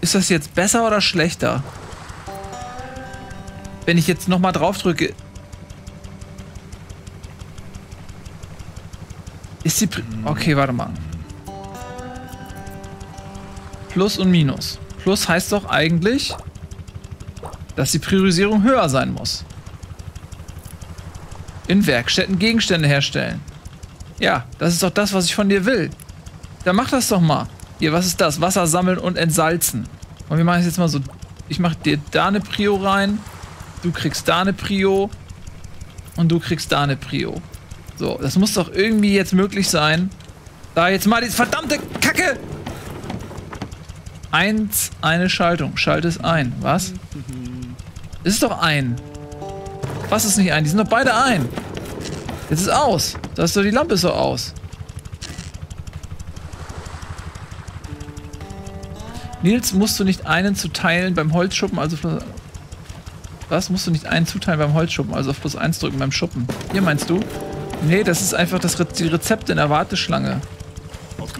Ist das jetzt besser oder schlechter? Wenn ich jetzt nochmal drauf drücke... Ist die... Pri okay, warte mal. Plus und Minus. Plus heißt doch eigentlich, dass die Priorisierung höher sein muss. In Werkstätten Gegenstände herstellen. Ja, das ist doch das, was ich von dir will. Dann mach das doch mal. Hier, was ist das? Wasser sammeln und entsalzen. Und wir machen es jetzt mal so ich mach dir da eine Prio rein, du kriegst da eine Prio und du kriegst da eine Prio. So, das muss doch irgendwie jetzt möglich sein. Da jetzt mal die verdammte Kacke! Eins, eine Schaltung. Schalte es ein. Was? Es ist doch ein. Was ist nicht ein? Die sind doch beide ein. Jetzt ist aus. Da ist doch die Lampe so aus. Nils, musst du nicht einen zu teilen beim Holzschuppen, also plus, Was? Musst du nicht einen zuteilen beim Holzschuppen, also auf plus eins drücken beim Schuppen? Hier meinst du? Nee, das ist einfach das Re die Rezepte in der Warteschlange.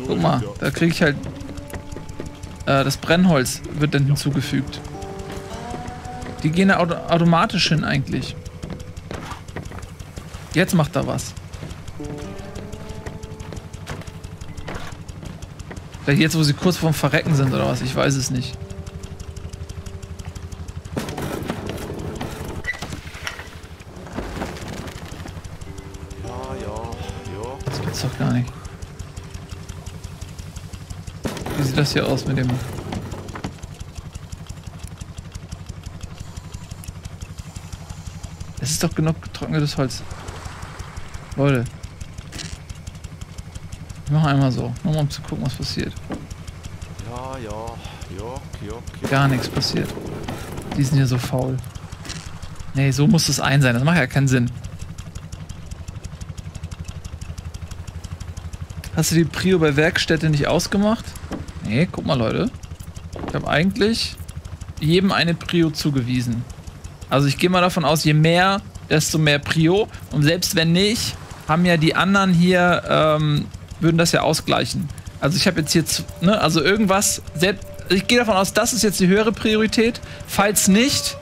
Guck mal, da kriege ich halt... Äh, das Brennholz wird dann hinzugefügt. Die gehen da auto automatisch hin eigentlich. Jetzt macht er was. Vielleicht jetzt, wo sie kurz vorm Verrecken sind oder was, ich weiß es nicht. Das hier aus mit dem... Es ist doch genug getrocknetes Holz. Leute. Ich mache einmal so. Nur mal um zu gucken, was passiert. Ja, ja, ja, ja, ja. Gar nichts passiert. Die sind hier so faul. Nee, so muss es ein sein. Das macht ja keinen Sinn. Hast du die Prio bei Werkstätte nicht ausgemacht? Nee, guck mal, Leute. Ich habe eigentlich jedem eine Prio zugewiesen. Also ich gehe mal davon aus, je mehr, desto mehr Prio. Und selbst wenn nicht, haben ja die anderen hier, ähm, würden das ja ausgleichen. Also ich habe jetzt hier, ne, also irgendwas, selbst, ich gehe davon aus, das ist jetzt die höhere Priorität. Falls nicht,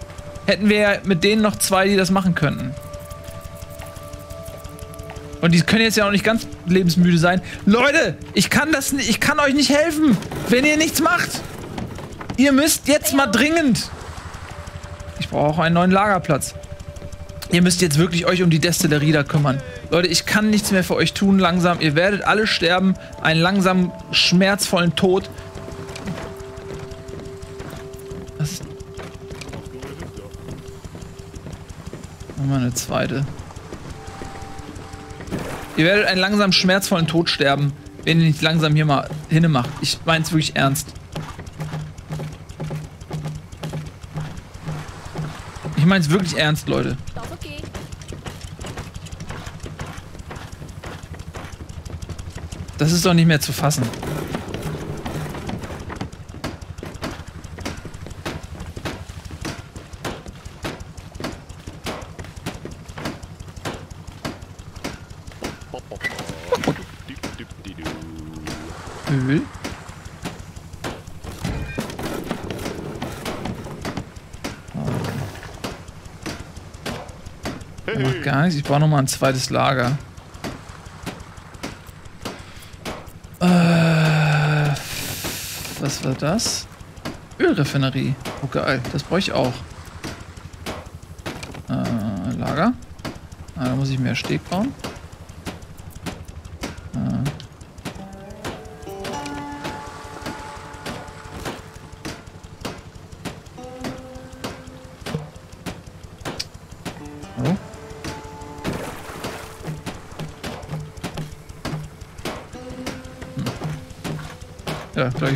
hätten wir ja mit denen noch zwei, die das machen könnten. Und die können jetzt ja auch nicht ganz lebensmüde sein. Leute, ich kann das ich kann euch nicht helfen, wenn ihr nichts macht. Ihr müsst jetzt mal dringend. Ich brauche auch einen neuen Lagerplatz. Ihr müsst jetzt wirklich euch um die Destillerie da kümmern. Leute, ich kann nichts mehr für euch tun langsam. Ihr werdet alle sterben. Einen langsamen, schmerzvollen Tod. Ist nochmal eine zweite. Ihr werdet einen langsam schmerzvollen Tod sterben, wenn ihr nicht langsam hier mal hinne macht. Ich mein's wirklich ernst. Ich mein's wirklich ernst, Leute. Das ist doch nicht mehr zu fassen. Öl. Hey, Macht gar nichts. Ich brauche noch mal ein zweites Lager. Äh, was war das? Ölraffinerie. Oh geil, das brauche ich auch. Äh, Lager. Ah, da muss ich mehr Steg bauen.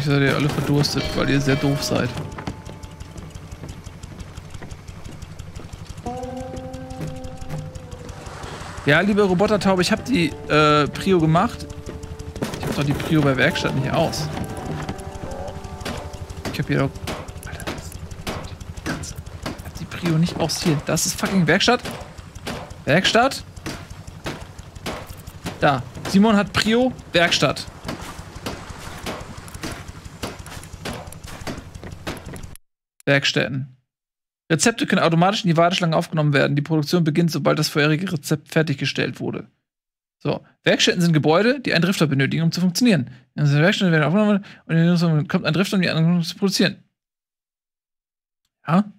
Gleich seid ihr alle verdurstet, weil ihr sehr doof seid. Ja, liebe Robotertaube, ich habe die äh, Prio gemacht. Ich habe doch die Prio bei Werkstatt nicht aus. Ich habe hier doch... Alter, das, das, hat die Prio nicht aus hier. Das ist fucking Werkstatt. Werkstatt. Da. Simon hat Prio, Werkstatt. Werkstätten. Rezepte können automatisch in die Warteschlange aufgenommen werden. Die Produktion beginnt, sobald das vorherige Rezept fertiggestellt wurde. So, Werkstätten sind Gebäude, die einen Drifter benötigen, um zu funktionieren. In den Werkstätten werden aufgenommen und in den kommt ein Drifter, um die anderen zu produzieren. Ja?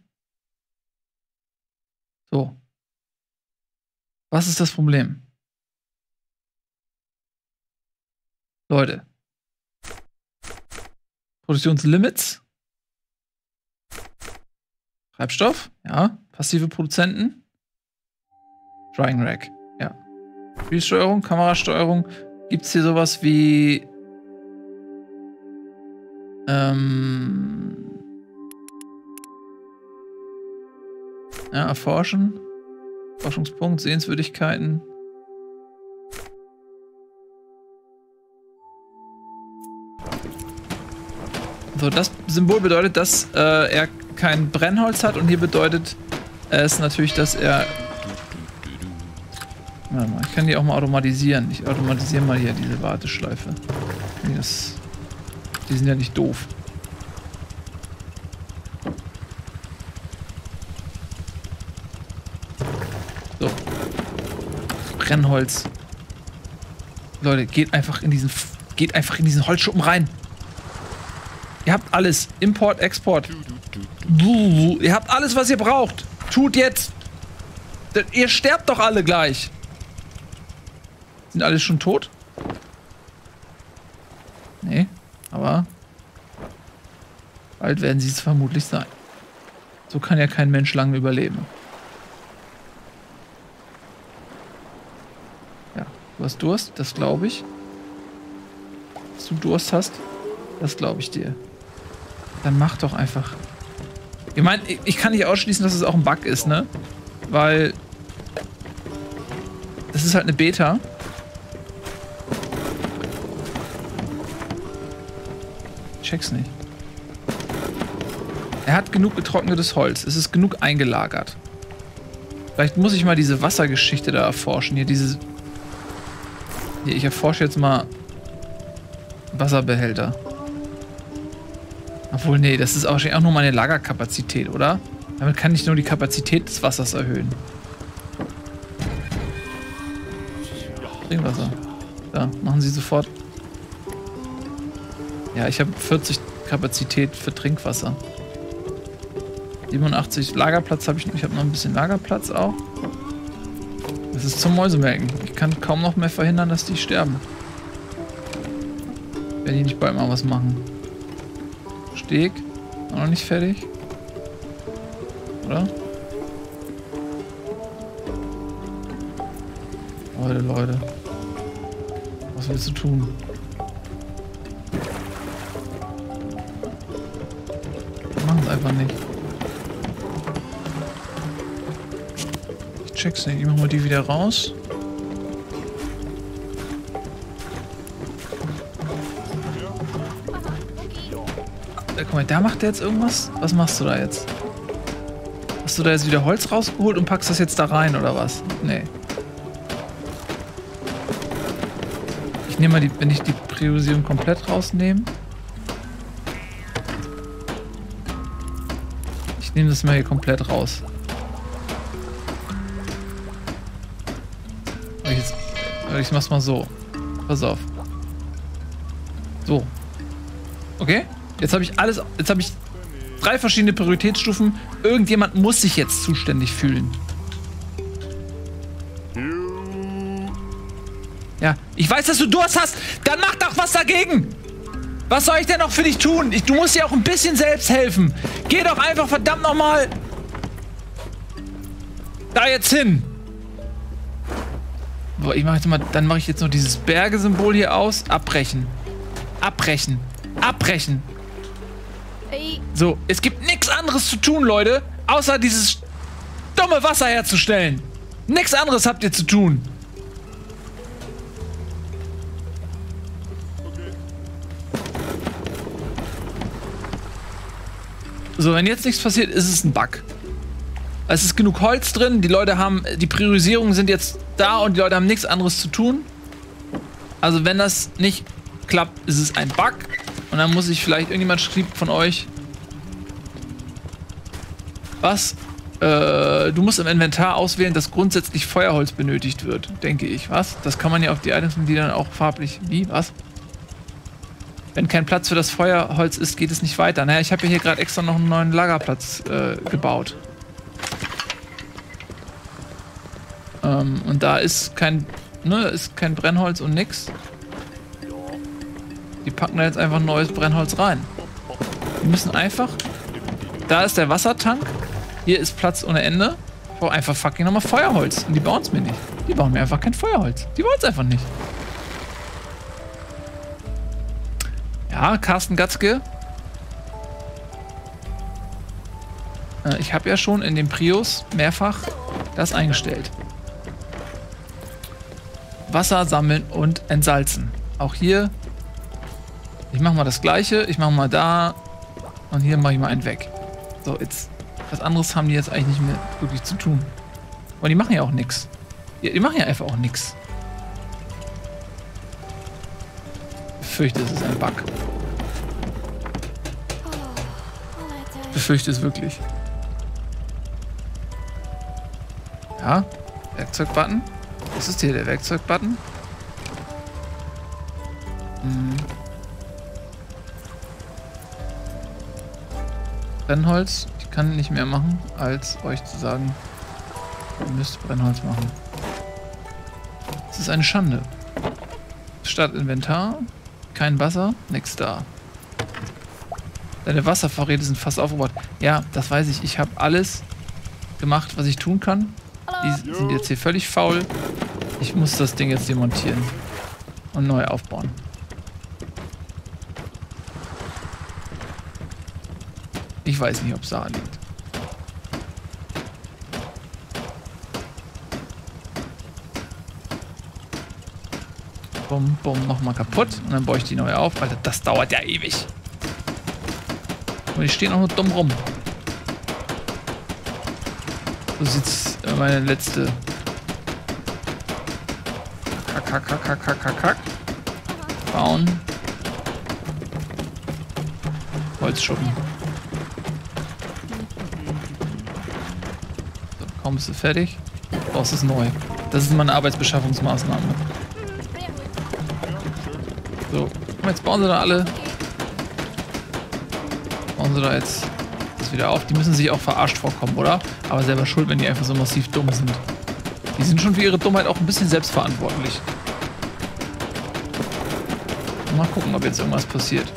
So. Was ist das Problem? Leute. Produktionslimits Treibstoff, ja. Passive Produzenten. Drying Rack, ja. Spielsteuerung, Kamerasteuerung. Gibt es hier sowas wie. Ähm. Ja, erforschen. Forschungspunkt, Sehenswürdigkeiten. So, das Symbol bedeutet, dass äh, er kein Brennholz hat und hier bedeutet es natürlich, dass er. Warte mal, ich kann die auch mal automatisieren. Ich automatisiere mal hier diese Warteschleife. Nee, die sind ja nicht doof. So. Brennholz. Leute, geht einfach in diesen geht einfach in diesen Holzschuppen rein. Ihr habt alles. Import, Export. Ihr habt alles, was ihr braucht. Tut jetzt. Ihr sterbt doch alle gleich. Sind alle schon tot? Nee, aber bald werden sie es vermutlich sein. So kann ja kein Mensch lange überleben. Ja, du hast Durst, das glaube ich. Dass du Durst hast, das glaube ich dir. Dann mach doch einfach. Ich meine, ich kann nicht ausschließen, dass es auch ein Bug ist, ne? Weil das ist halt eine Beta. check's nicht. Er hat genug getrocknetes Holz. Es ist genug eingelagert. Vielleicht muss ich mal diese Wassergeschichte da erforschen. Hier diese... Hier, ich erforsche jetzt mal Wasserbehälter. Obwohl, nee, das ist wahrscheinlich auch nur meine Lagerkapazität, oder? Damit kann ich nur die Kapazität des Wassers erhöhen. Trinkwasser. Da, machen Sie sofort. Ja, ich habe 40 Kapazität für Trinkwasser. 87 Lagerplatz habe ich noch. Ich habe noch ein bisschen Lagerplatz auch. Das ist zum Mäusemelken. Ich kann kaum noch mehr verhindern, dass die sterben. Wenn die nicht bald mal was machen. Steg. Noch nicht fertig. Oder? Leute, Leute. Was willst du tun? machen es einfach nicht. Ich check's nicht. Ich mach mal die wieder raus. Mal, da macht der jetzt irgendwas. Was machst du da jetzt? Hast du da jetzt wieder Holz rausgeholt und packst das jetzt da rein oder was? Nee. Ich nehme mal die, wenn ich die Priorisierung komplett rausnehme. Ich nehme das mal hier komplett raus. Ich, ich mach's mal so. Pass auf. So. Okay? Jetzt habe ich alles. Jetzt habe ich drei verschiedene Prioritätsstufen. Irgendjemand muss sich jetzt zuständig fühlen. Ja, ich weiß, dass du Durst hast. Dann mach doch was dagegen. Was soll ich denn noch für dich tun? Ich, du musst dir auch ein bisschen selbst helfen. Geh doch einfach verdammt nochmal da jetzt hin. Boah, ich mach jetzt mal, dann mache ich jetzt noch dieses Bergesymbol hier aus. Abbrechen. Abbrechen. Abbrechen. So, es gibt nichts anderes zu tun, Leute, außer dieses dumme Wasser herzustellen. Nichts anderes habt ihr zu tun. So, wenn jetzt nichts passiert, ist es ein Bug. Es ist genug Holz drin, die Leute haben, die Priorisierungen sind jetzt da und die Leute haben nichts anderes zu tun. Also wenn das nicht klappt, ist es ein Bug. Und dann muss ich vielleicht, irgendjemand schrieb von euch, was? Äh, du musst im Inventar auswählen, dass grundsätzlich Feuerholz benötigt wird, denke ich. Was? Das kann man ja auf die Items, die dann auch farblich. Wie? Was? Wenn kein Platz für das Feuerholz ist, geht es nicht weiter. Naja, ich habe hier gerade extra noch einen neuen Lagerplatz äh, gebaut. Ähm, und da ist kein, ne, ist kein Brennholz und nix. Die packen da jetzt einfach neues Brennholz rein. Die müssen einfach... Da ist der Wassertank. Hier ist Platz ohne Ende. Ich brauche einfach fucking nochmal Feuerholz. Und die bauen es mir nicht. Die bauen mir einfach kein Feuerholz. Die wollen es einfach nicht. Ja, Carsten Gatzke. Äh, ich habe ja schon in dem Prius mehrfach das eingestellt. Wasser sammeln und entsalzen. Auch hier. Ich mache mal das gleiche. Ich mache mal da. Und hier mache ich mal einen weg. So, jetzt. Was anderes haben die jetzt eigentlich nicht mehr wirklich zu tun. Aber die machen ja auch nichts. Die, die machen ja einfach auch nichts. Ich fürchte, es ist ein Bug. Ich befürchte es wirklich. Ja, Werkzeugbutton. Was ist hier der Werkzeugbutton? Hm. Brennholz. Ich kann nicht mehr machen, als euch zu sagen, ihr müsst Brennholz machen. Es ist eine Schande. Statt Inventar, kein Wasser, nix da. Deine Wasservorräte sind fast aufgebaut. Ja, das weiß ich. Ich habe alles gemacht, was ich tun kann. Die sind jetzt hier völlig faul. Ich muss das Ding jetzt demontieren. Und neu aufbauen. Ich weiß nicht, ob es da liegt. Bumm, bumm, nochmal kaputt. Und dann baue ich die neu auf, weil das dauert ja ewig. Und die stehen auch nur dumm rum. So äh, meine letzte. Kack, kack, kack, kack, kack, kack, kack. Bauen. Holzschuppen. Kaum bist du fertig. Brauchst es neu. Das ist meine Arbeitsbeschaffungsmaßnahme. So, jetzt bauen sie da alle. Bauen sie da jetzt das wieder auf. Die müssen sich auch verarscht vorkommen, oder? Aber selber schuld, wenn die einfach so massiv dumm sind. Die sind schon für ihre Dummheit auch ein bisschen selbstverantwortlich. Mal gucken, ob jetzt irgendwas passiert.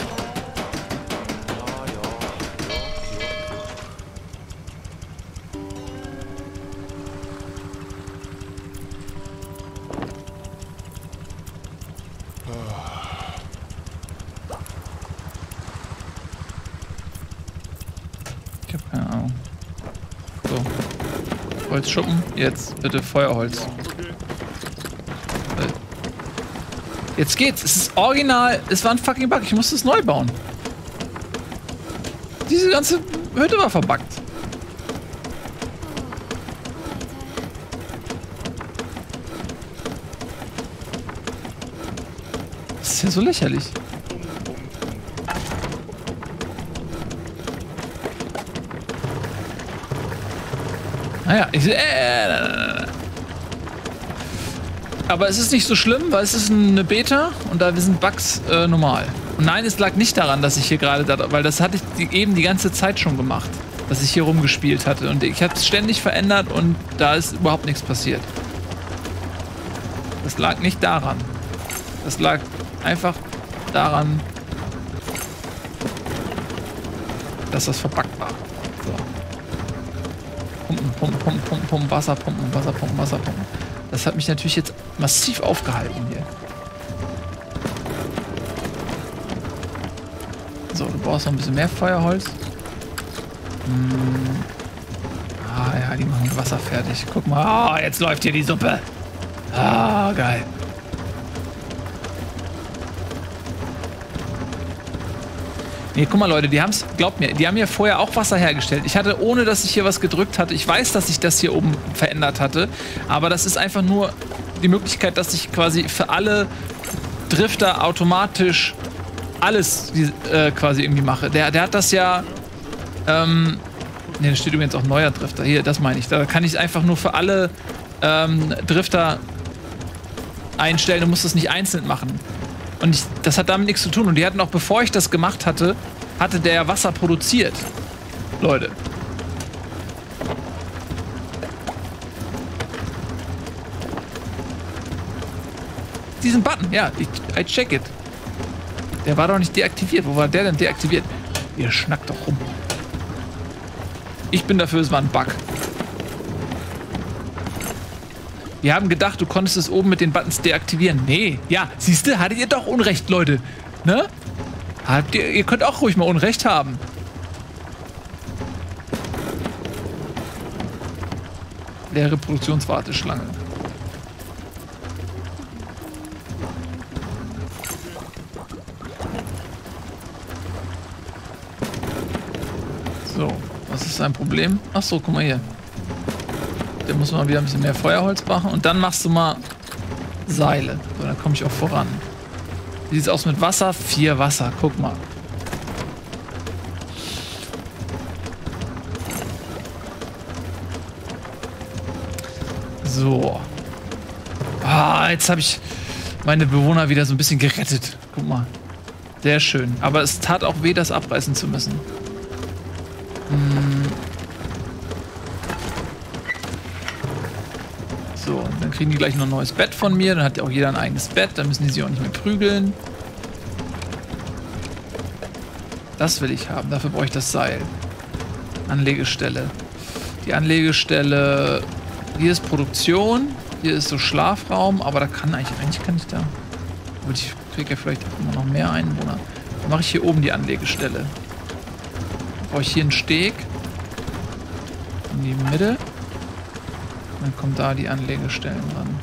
Holzschuppen. Jetzt bitte Feuerholz. Jetzt geht's. Es ist original. Es war ein fucking Bug. Ich musste es neu bauen. Diese ganze Hütte war verbuggt. Das ist ja so lächerlich. Naja, ich, äh, aber es ist nicht so schlimm, weil es ist eine Beta und da sind Bugs äh, normal. Und nein, es lag nicht daran, dass ich hier gerade, da, weil das hatte ich die, eben die ganze Zeit schon gemacht, dass ich hier rumgespielt hatte. Und ich habe es ständig verändert und da ist überhaupt nichts passiert. Das lag nicht daran. Das lag einfach daran, dass das verbuggt war. Pumpen, pumpen, pumpen, pumpen, Wasser pumpen, Wasser pumpen, Wasser pumpen. Das hat mich natürlich jetzt massiv aufgehalten hier. So, du brauchst noch ein bisschen mehr Feuerholz. Hm. Ah ja, die machen Wasser fertig. Guck mal, ah, jetzt läuft hier die Suppe. Ah, geil. Nee, guck mal, Leute, die haben es, glaubt mir, die haben ja vorher auch Wasser hergestellt. Ich hatte, ohne dass ich hier was gedrückt hatte, ich weiß, dass ich das hier oben verändert hatte, aber das ist einfach nur die Möglichkeit, dass ich quasi für alle Drifter automatisch alles äh, quasi irgendwie mache. Der, der hat das ja, ähm, ne, da steht übrigens auch neuer Drifter. Hier, das meine ich. Da kann ich einfach nur für alle ähm, Drifter einstellen und muss das nicht einzeln machen. Und ich, das hat damit nichts zu tun. Und die hatten auch, bevor ich das gemacht hatte, hatte der Wasser produziert. Leute. Diesen Button, ja, ich, I check it. Der war doch nicht deaktiviert. Wo war der denn deaktiviert? Ihr schnackt doch rum. Ich bin dafür, es war ein Bug. Wir haben gedacht, du konntest es oben mit den Buttons deaktivieren. Nee. Ja, siehst du, hattet ihr doch Unrecht, Leute. Ne? Habt ihr, ihr könnt auch ruhig mal Unrecht haben. Leere Produktionswarteschlange. So, was ist sein Problem? Ach so, guck mal hier. Der muss mal wieder ein bisschen mehr Feuerholz machen und dann machst du mal Seile. So, dann komme ich auch voran. Wie sieht's aus mit Wasser? Vier Wasser, guck mal. So. Ah, jetzt habe ich meine Bewohner wieder so ein bisschen gerettet. Guck mal. Sehr schön. Aber es tat auch weh, das abreißen zu müssen. Hm. So, dann kriegen die gleich noch ein neues Bett von mir. Dann hat ja auch jeder ein eigenes Bett. Dann müssen die sich auch nicht mehr prügeln. Das will ich haben. Dafür brauche ich das Seil. Anlegestelle. Die Anlegestelle hier ist Produktion, hier ist so Schlafraum, aber da kann eigentlich, eigentlich kann ich da, aber ich kriege ja vielleicht immer noch mehr Einwohner. Dann mache ich hier oben die Anlegestelle. Brauche ich hier einen Steg in die Mitte. Dann kommt da die Anlegestellen dran.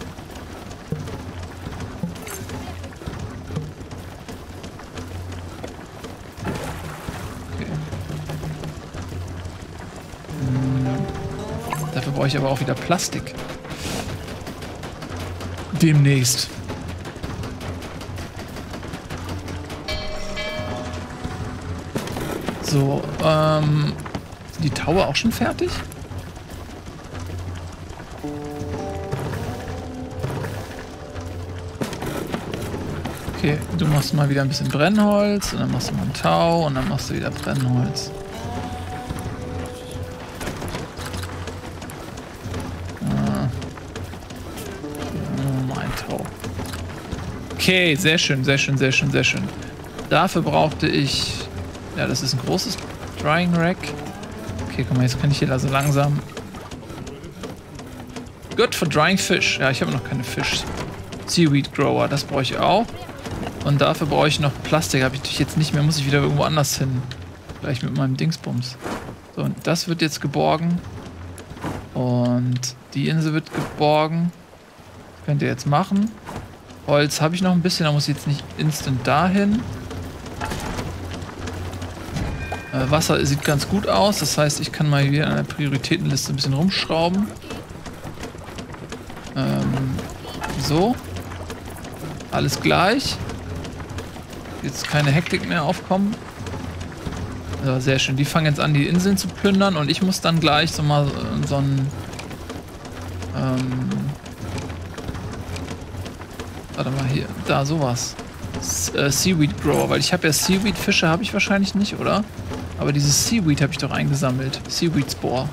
brauche ich aber auch wieder Plastik. Demnächst. So, ähm, sind die Tower auch schon fertig? Okay, du machst mal wieder ein bisschen Brennholz und dann machst du mal einen Tau und dann machst du wieder Brennholz. Okay, sehr schön, sehr schön, sehr schön, sehr schön. Dafür brauchte ich... Ja, das ist ein großes Drying Rack. Okay, guck mal, jetzt kann ich hier also langsam... Good for drying fish. Ja, ich habe noch keine Fisch. Seaweed Grower, das brauche ich auch. Und dafür brauche ich noch Plastik. Habe ich natürlich jetzt nicht mehr, muss ich wieder irgendwo anders hin. Gleich mit meinem Dingsbums. So, und das wird jetzt geborgen. Und die Insel wird geborgen. könnt ihr jetzt machen. Holz habe ich noch ein bisschen, da muss ich jetzt nicht instant dahin. Äh, Wasser sieht ganz gut aus, das heißt, ich kann mal hier an der Prioritätenliste ein bisschen rumschrauben. Ähm, so. Alles gleich. Jetzt keine Hektik mehr aufkommen. So, sehr schön. Die fangen jetzt an, die Inseln zu plündern und ich muss dann gleich so mal so ein ähm, Warte mal, hier, da, sowas. S äh, Seaweed Grower, weil ich habe ja Seaweed-Fische, habe ich wahrscheinlich nicht, oder? Aber dieses Seaweed habe ich doch eingesammelt. Seaweed Spore.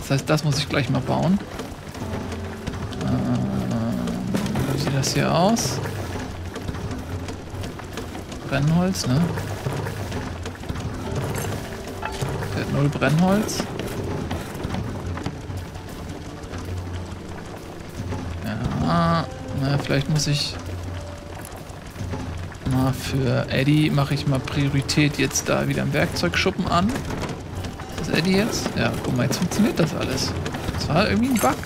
Das heißt, das muss ich gleich mal bauen. Äh, wie sieht das hier aus? Brennholz, ne? Der hat null Brennholz. Na, vielleicht muss ich mal für Eddie mache ich mal Priorität jetzt da wieder im Werkzeugschuppen an. Ist das Eddie jetzt? Ja, guck mal, jetzt funktioniert das alles. Das war irgendwie ein Bug.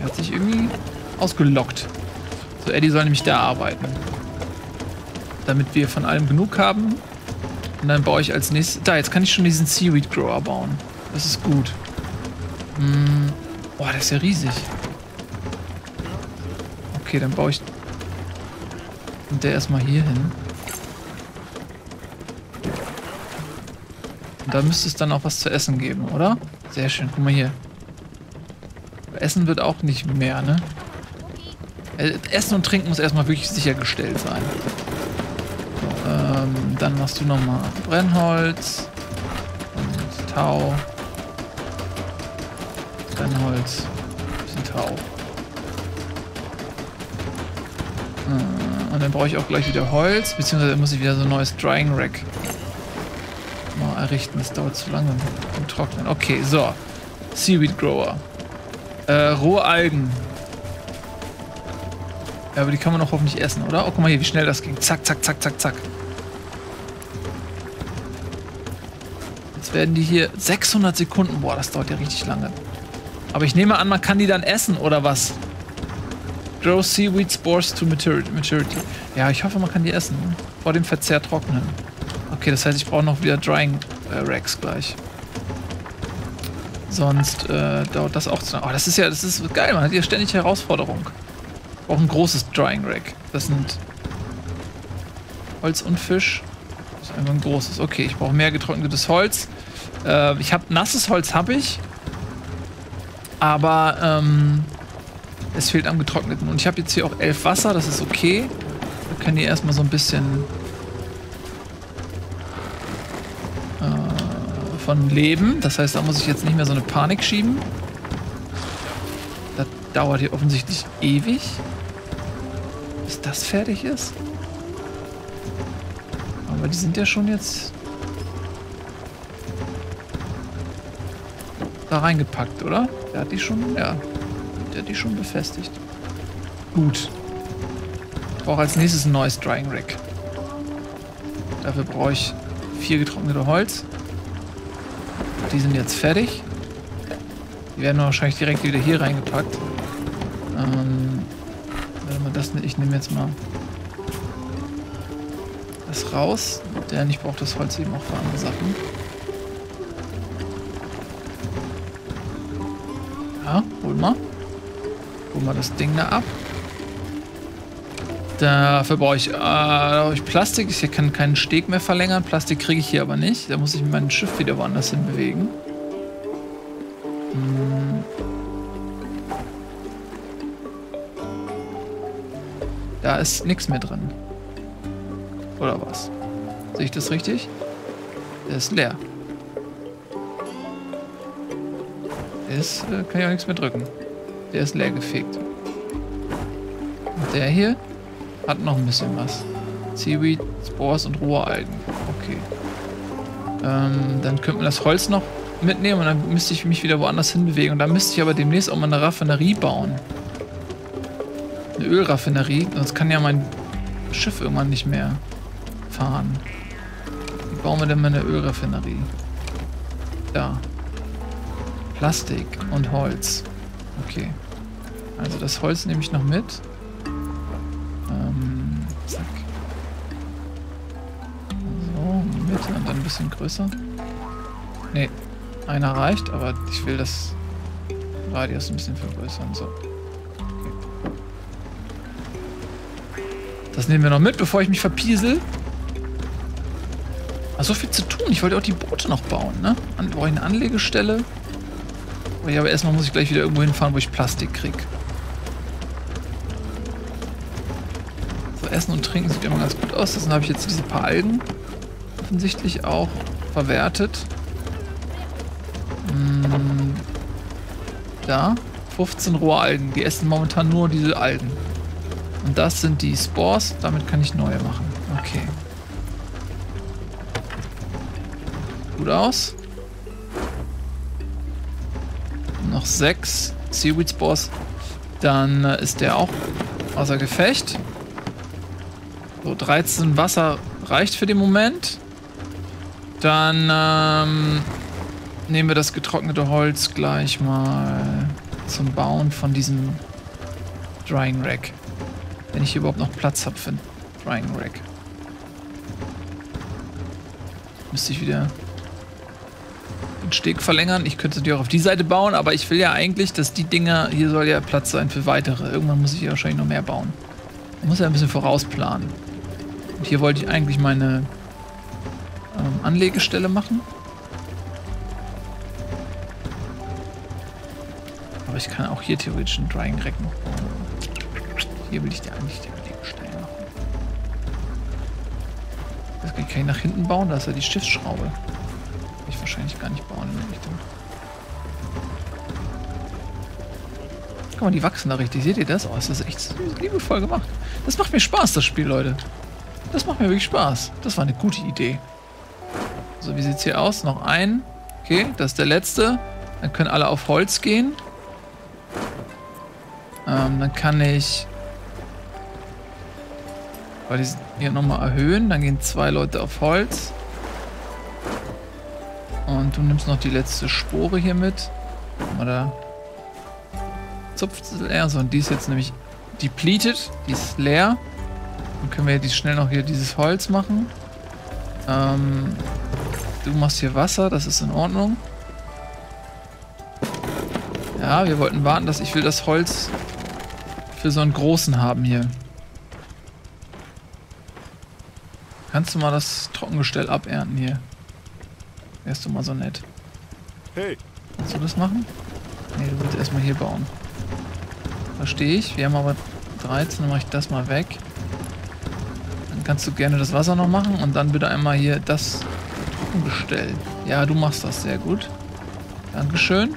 Er hat sich irgendwie ausgelockt. So, Eddie soll nämlich da arbeiten. Damit wir von allem genug haben. Und dann baue ich als nächstes... Da, jetzt kann ich schon diesen Seaweed Grower bauen. Das ist gut. Hm. Boah, der ist ja riesig. Okay, dann baue ich und der erstmal hier hin. Und da müsste es dann auch was zu essen geben, oder? Sehr schön, guck mal hier. Essen wird auch nicht mehr, ne? Äh, Essen und Trinken muss erstmal wirklich sichergestellt sein. Ähm, dann machst du nochmal Brennholz und Tau. Brennholz, bisschen Tau. Und dann brauche ich auch gleich wieder Holz, beziehungsweise muss ich wieder so ein neues Drying Rack mal errichten. Das dauert zu lange im Trocknen. Okay, so. Seaweed Grower. Äh, rohe Algen. Ja, aber die kann man doch hoffentlich essen, oder? Oh, guck mal hier, wie schnell das ging. Zack, zack, zack, zack, zack. Werden die hier 600 Sekunden. Boah, das dauert ja richtig lange. Aber ich nehme an, man kann die dann essen, oder was? Grow Seaweed Spores to Maturity. Ja, ich hoffe, man kann die essen. Vor dem Verzehr trocknen. Okay, das heißt, ich brauche noch wieder Drying äh, Racks gleich. Sonst äh, dauert das auch zu lange. Oh, das ist ja, das ist geil, man hat hier ständig Herausforderung. Auch ein großes Drying Rack. Das sind Holz und Fisch. Das ist einfach ein großes. Okay, ich brauche mehr getrocknetes Holz. Äh, ich habe nasses Holz, habe ich. Aber ähm, es fehlt am getrockneten. Und ich habe jetzt hier auch elf Wasser, das ist okay. Wir können hier erstmal so ein bisschen äh, von leben. Das heißt, da muss ich jetzt nicht mehr so eine Panik schieben. Das dauert hier offensichtlich ewig. Bis das fertig ist. Aber die sind ja schon jetzt da reingepackt, oder? Der hat die schon, ja. Der hat die schon befestigt. Gut. Ich brauche als nächstes ein neues Drying Rack. Dafür brauche ich vier getrocknete Holz. Die sind jetzt fertig. Die werden wahrscheinlich direkt wieder hier reingepackt. Ähm, das, ich nehme jetzt mal das raus, denn ich brauche das Holz eben auch für andere Sachen. Mal das Ding da ab. Dafür brauche ich, äh, brauche ich Plastik. Ich kann keinen Steg mehr verlängern. Plastik kriege ich hier aber nicht. Da muss ich mein Schiff wieder woanders hin bewegen. Hm. Da ist nichts mehr drin. Oder was? Sehe ich das richtig? Der ist leer. Ist, äh, kann ich auch nichts mehr drücken. Der ist leer gefegt. Und der hier hat noch ein bisschen was. Seaweed, Spores und rohe. Okay. Ähm, dann könnte man das Holz noch mitnehmen und dann müsste ich mich wieder woanders hinbewegen. Und dann müsste ich aber demnächst auch mal eine Raffinerie bauen. Eine Ölraffinerie. Sonst kann ja mein Schiff irgendwann nicht mehr fahren. Wie bauen wir denn mal eine Ölraffinerie? Da. Plastik und Holz. Okay. Also das Holz nehme ich noch mit. Ähm, zack. So, Mitte und dann ein bisschen größer. Ne, einer reicht, aber ich will das Radius ein bisschen vergrößern. So. Okay. Das nehmen wir noch mit, bevor ich mich verpiesel. Ah, so viel zu tun. Ich wollte auch die Boote noch bauen, ne? An, brauche ich eine Anlegestelle? Oh ja, aber erstmal muss ich gleich wieder irgendwo hinfahren, wo ich Plastik krieg. So, Essen und Trinken sieht immer ganz gut aus. Deswegen habe ich jetzt diese paar Algen offensichtlich auch verwertet. Hm, da. 15 rohe Algen. Die essen momentan nur diese Algen. Und das sind die Spores. Damit kann ich neue machen. Okay. Gut aus. Noch sechs Seaweed Spores. Dann äh, ist der auch außer Gefecht. So, 13 Wasser reicht für den Moment. Dann ähm, nehmen wir das getrocknete Holz gleich mal zum Bauen von diesem Drying Rack. Wenn ich hier überhaupt noch Platz habe für ein Drying Rack. Müsste ich wieder den Steg verlängern. Ich könnte die auch auf die Seite bauen, aber ich will ja eigentlich, dass die Dinger, hier soll ja Platz sein für weitere. Irgendwann muss ich hier wahrscheinlich noch mehr bauen. Man muss ja ein bisschen vorausplanen. Und hier wollte ich eigentlich meine ähm, Anlegestelle machen. Aber ich kann auch hier theoretisch einen Drying bauen. Hier will ich die eigentlich die Anlegestelle machen. Das kann ich nach hinten bauen, da ist ja die Schiffsschraube. Wahrscheinlich gar nicht bauen in der Richtung. Guck mal, die wachsen da richtig. Seht ihr das? Oh, das ist echt liebevoll gemacht. Das macht mir Spaß, das Spiel, Leute. Das macht mir wirklich Spaß. Das war eine gute Idee. So, wie sieht's hier aus? Noch ein. Okay, das ist der letzte. Dann können alle auf Holz gehen. Ähm, dann kann ich weil die hier nochmal erhöhen. Dann gehen zwei Leute auf Holz. Und du nimmst noch die letzte Spore hier mit. Oder zupft es leer. So, und die ist jetzt nämlich depleted. Die ist leer. Dann können wir jetzt schnell noch hier dieses Holz machen. Ähm, du machst hier Wasser, das ist in Ordnung. Ja, wir wollten warten, dass ich will das Holz für so einen großen haben hier. Kannst du mal das Trockengestell abernten hier? Wärst du mal so nett. Hey. Kannst du das machen? Ne, du willst erstmal hier bauen. Verstehe ich. Wir haben aber 13, dann mache ich das mal weg. Dann kannst du gerne das Wasser noch machen und dann bitte einmal hier das Trockengestell. Ja, du machst das sehr gut. Dankeschön.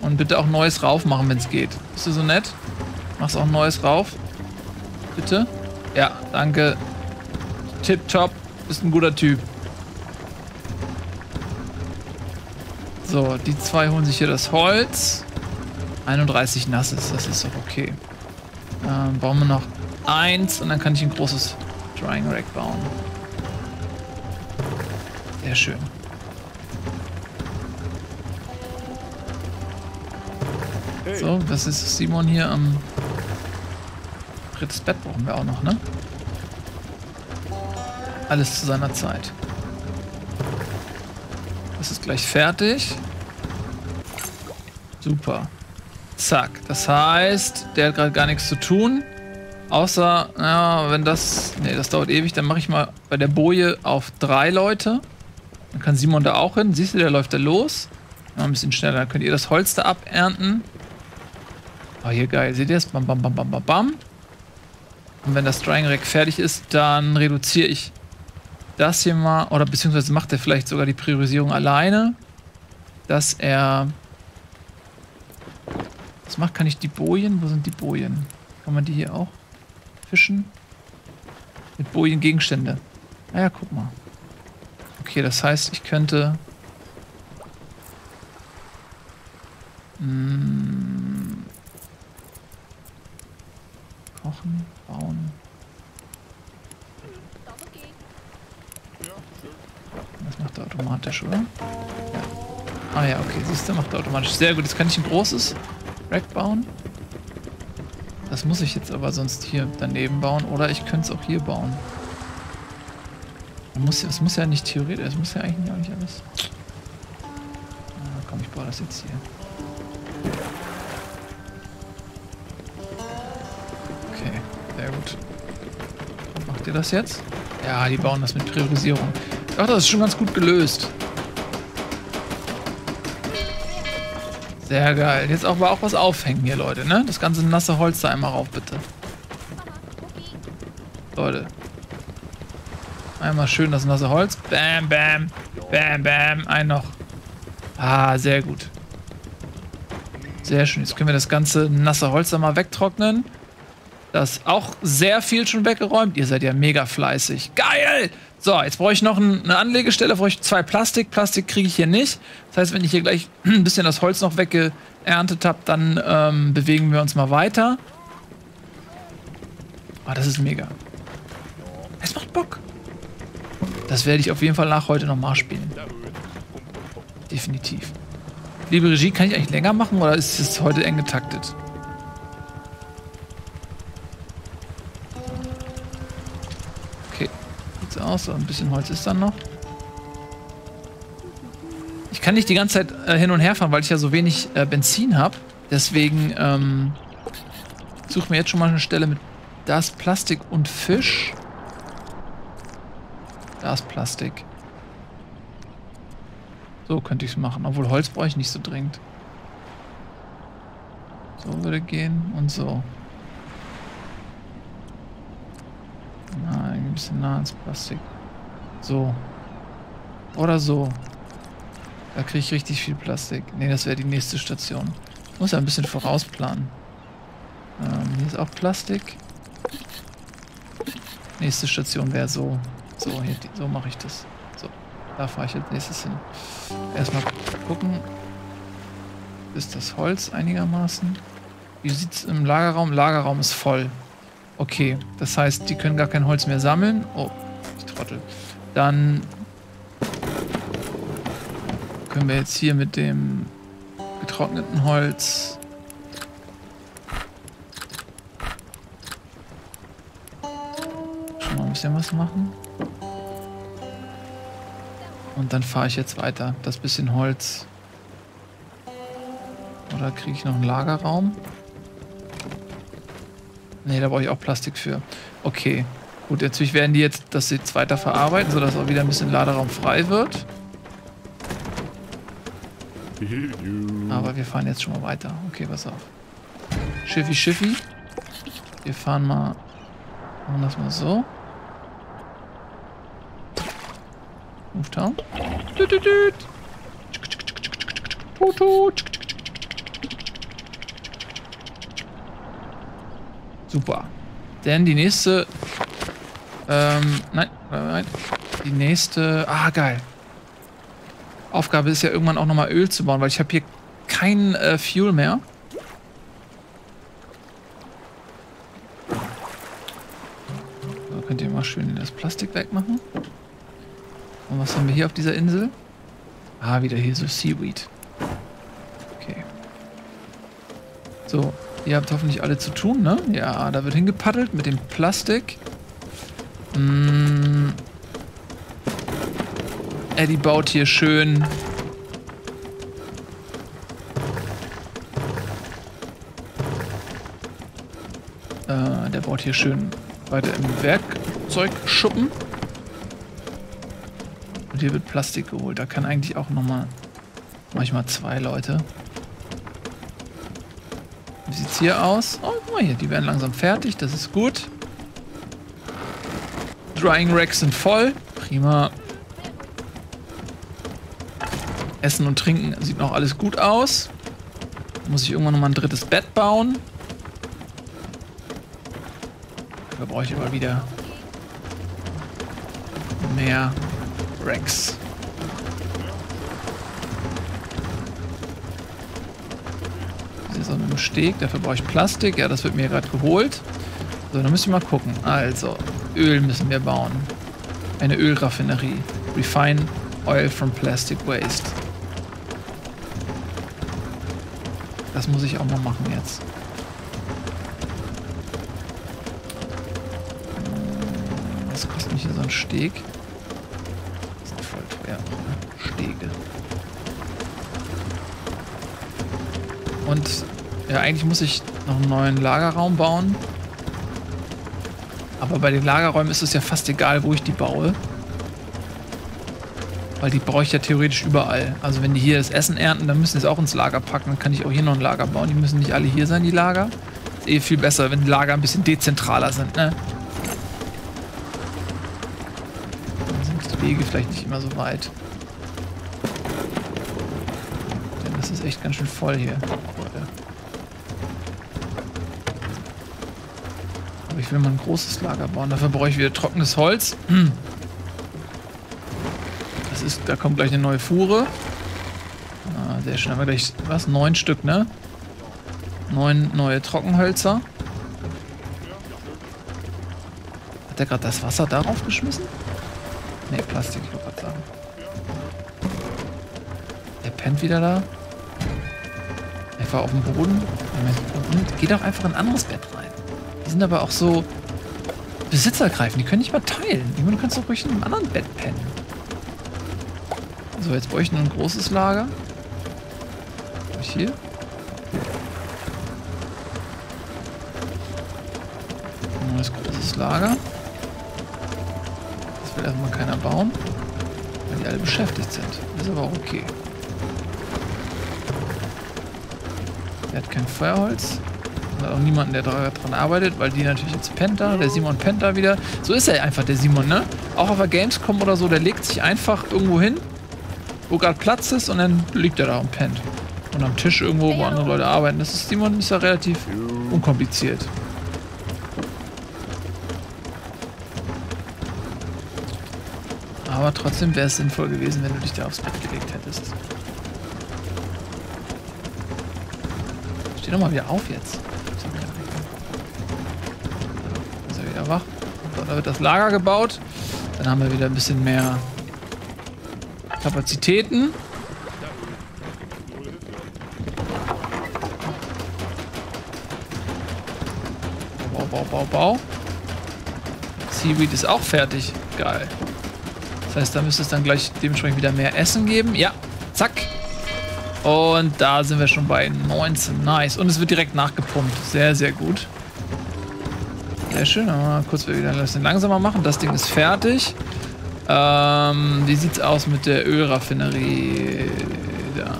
Und bitte auch neues rauf machen, wenn es geht. Bist du so nett? Machst auch neues rauf. Bitte? Ja, danke. Tipptopp. Ist ein guter Typ. So, die zwei holen sich hier das Holz. 31 nasses, das ist doch okay. Ähm, bauen wir noch eins und dann kann ich ein großes Drying Rack bauen. Sehr schön. So, was ist Simon hier am drittes Bett brauchen wir auch noch, ne? Alles zu seiner Zeit. Gleich fertig. Super. Zack. Das heißt, der hat gerade gar nichts zu tun. Außer, ja, wenn das... Ne, das dauert ewig. Dann mache ich mal bei der Boje auf drei Leute. Dann kann Simon da auch hin. Siehst du, der läuft da los. Mal ein bisschen schneller. Dann könnt ihr das Holz da abernten. Oh, hier geil. Seht ihr das? Bam, bam, bam, bam, bam, bam. Und wenn das Drying Rack fertig ist, dann reduziere ich das hier mal, oder beziehungsweise macht er vielleicht sogar die Priorisierung alleine, dass er... Was macht? Kann ich die Bojen? Wo sind die Bojen? Kann man die hier auch fischen? Mit Bojen Gegenstände. Ah ja, guck mal. Okay, das heißt, ich könnte... Mh, kochen, bauen. Das macht er automatisch, oder? Ja. Ah ja, okay, siehst du, macht er automatisch. Sehr gut, jetzt kann ich ein großes Rack bauen. Das muss ich jetzt aber sonst hier daneben bauen. Oder ich könnte es auch hier bauen. Das muss, ja nicht theoretisch, das muss ja eigentlich auch nicht alles. Ah, komm, ich baue das jetzt hier. Okay, sehr gut. Macht ihr das jetzt? Ja, die bauen das mit Priorisierung. Ach, das ist schon ganz gut gelöst. Sehr geil. Jetzt auch, auch was aufhängen hier, Leute, ne? Das ganze nasse Holz da einmal rauf, bitte. Leute. Einmal schön das nasse Holz. Bam, bam. Bam, bam. Ein noch. Ah, sehr gut. Sehr schön. Jetzt können wir das ganze nasse Holz da mal wegtrocknen. Das auch sehr viel schon weggeräumt. Ihr seid ja mega fleißig. Geil! So, jetzt brauche ich noch eine Anlegestelle, brauche ich zwei Plastik. Plastik kriege ich hier nicht. Das heißt, wenn ich hier gleich ein bisschen das Holz noch weggeerntet habe, dann ähm, bewegen wir uns mal weiter. Ah, das ist mega. Es macht Bock. Das werde ich auf jeden Fall nach heute nochmal spielen. Definitiv. Liebe Regie, kann ich eigentlich länger machen oder ist es heute eng getaktet? Aus. Ein bisschen Holz ist dann noch. Ich kann nicht die ganze Zeit äh, hin und her fahren, weil ich ja so wenig äh, Benzin habe. Deswegen ähm, suche mir jetzt schon mal eine Stelle mit das Plastik und Fisch. Das Plastik. So könnte ich es machen. Obwohl Holz brauche ich nicht so dringend. So würde gehen und so. Ein bisschen nah ans Plastik. So. Oder so. Da kriege ich richtig viel Plastik. Ne, das wäre die nächste Station. Muss ja ein bisschen vorausplanen. Ähm, hier ist auch Plastik. Nächste Station wäre so. So, hier, so mache ich das. So. Da fahre ich als nächstes hin. Erstmal gucken. Ist das Holz einigermaßen? Wie sieht es im Lagerraum? Lagerraum ist voll. Okay, das heißt, die können gar kein Holz mehr sammeln. Oh, ich trottel. Dann können wir jetzt hier mit dem getrockneten Holz schon mal ein bisschen was machen. Und dann fahre ich jetzt weiter. Das bisschen Holz. Oder kriege ich noch einen Lagerraum? Ne, da brauche ich auch Plastik für. Okay. Gut, natürlich werden die jetzt das jetzt weiter verarbeiten, sodass auch wieder ein bisschen Laderaum frei wird. Aber wir fahren jetzt schon mal weiter. Okay, pass auf. Schiffi, Schiffi. Wir fahren mal. Machen das mal so. Movetown. Super. Denn die nächste. Ähm, nein, nein. Die nächste. Ah, geil. Aufgabe ist ja irgendwann auch nochmal Öl zu bauen, weil ich habe hier kein äh, Fuel mehr. So, könnt ihr mal schön das Plastik wegmachen. Und was haben wir hier auf dieser Insel? Ah, wieder hier so Seaweed. Okay. So, ihr habt hoffentlich alle zu tun, ne? Ja, da wird hingepaddelt mit dem Plastik. Mmh. Eddie baut hier schön äh, der baut hier schön weiter im Werkzeugschuppen. Und hier wird Plastik geholt. Da kann eigentlich auch nochmal manchmal zwei Leute. Wie sieht's hier aus? Oh, guck mal hier, die werden langsam fertig. Das ist gut. Drying Racks sind voll. Prima. Essen und Trinken sieht noch alles gut aus. Muss ich irgendwann nochmal ein drittes Bett bauen. Da brauche ich aber wieder mehr Rex. Auch noch ein Steg, dafür brauche ich Plastik. Ja, das wird mir gerade geholt. So, dann müssen wir mal gucken. Also, Öl müssen wir bauen. Eine Ölraffinerie. Refine Oil from Plastic Waste. Das muss ich auch mal machen jetzt. Was kostet mich hier so ein Steg? Das ist voll teuer. Ne? Stege. Und ja, eigentlich muss ich noch einen neuen Lagerraum bauen. Aber bei den Lagerräumen ist es ja fast egal, wo ich die baue. Weil die brauche ich ja theoretisch überall. Also wenn die hier das Essen ernten, dann müssen sie es auch ins Lager packen. Dann kann ich auch hier noch ein Lager bauen. Die müssen nicht alle hier sein, die Lager. Ist eh viel besser, wenn die Lager ein bisschen dezentraler sind, ne? Dann sind die Wege vielleicht nicht immer so weit. Denn das ist echt ganz schön voll hier. Aber ich will mal ein großes Lager bauen. Dafür brauche ich wieder trockenes Holz. Hm ist, da kommt gleich eine neue Fuhre. Ah, sehr schön. Haben wir gleich, was? Neun Stück, ne? Neun neue Trockenhölzer. Hat er gerade das Wasser darauf geschmissen? Ne, Plastik, ich wollte gerade sagen. Der pennt wieder da. Er war auf dem Boden. Und geht auch einfach in ein anderes Bett rein. Sind aber auch so besitzergreifend. Die können nicht mal teilen. Du kannst doch ruhig in einem anderen Bett pennen. So, jetzt brauche ich nur ein großes Lager. Ich hier? Neues großes Lager. Das will erstmal keiner bauen. Weil die alle beschäftigt sind. Ist aber auch okay. Der hat kein Feuerholz. Auch niemanden, der daran arbeitet, weil die natürlich jetzt Penta, der Simon Penta wieder. So ist er einfach, der Simon, ne? Auch auf der Gamescom oder so, der legt sich einfach irgendwo hin wo gerade Platz ist und dann liegt er da und pennt. Und am Tisch irgendwo, wo andere Leute arbeiten. Das ist Simon ist ja relativ unkompliziert. Aber Aber trotzdem wäre es sinnvoll gewesen, wenn du dich da aufs Bett gelegt hättest. Steh doch mal wieder auf jetzt. Wird das Lager gebaut. Dann haben wir wieder ein bisschen mehr Kapazitäten. Bau, bau, bau, bau. Seaweed ist auch fertig. Geil. Das heißt, da müsste es dann gleich dementsprechend wieder mehr Essen geben. Ja, zack. Und da sind wir schon bei 19. Nice. Und es wird direkt nachgepumpt. Sehr, sehr gut. Sehr schön. Mal kurz wieder ein bisschen langsamer machen. Das Ding ist fertig. Ähm, wie sieht's aus mit der Ölraffinerie? Da.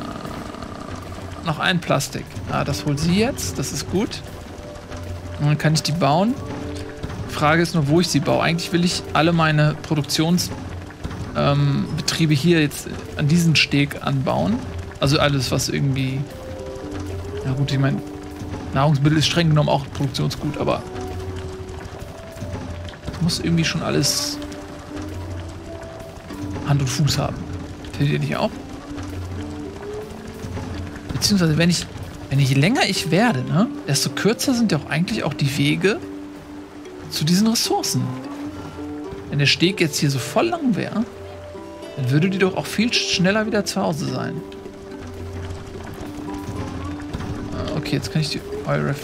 Noch ein Plastik. Ah, das holt sie jetzt. Das ist gut. Und dann kann ich die bauen. Frage ist nur, wo ich sie baue. Eigentlich will ich alle meine Produktionsbetriebe ähm, hier jetzt an diesen Steg anbauen. Also alles, was irgendwie. Ja gut, ich meine, Nahrungsmittel ist streng genommen auch Produktionsgut, aber muss irgendwie schon alles Hand und Fuß haben. Findet ihr nicht auch? Beziehungsweise, wenn ich, wenn ich länger ich werde, ne, desto kürzer sind ja auch eigentlich auch die Wege zu diesen Ressourcen. Wenn der Steg jetzt hier so voll lang wäre, dann würde die doch auch viel schneller wieder zu Hause sein. Ah, okay, jetzt kann ich die Oil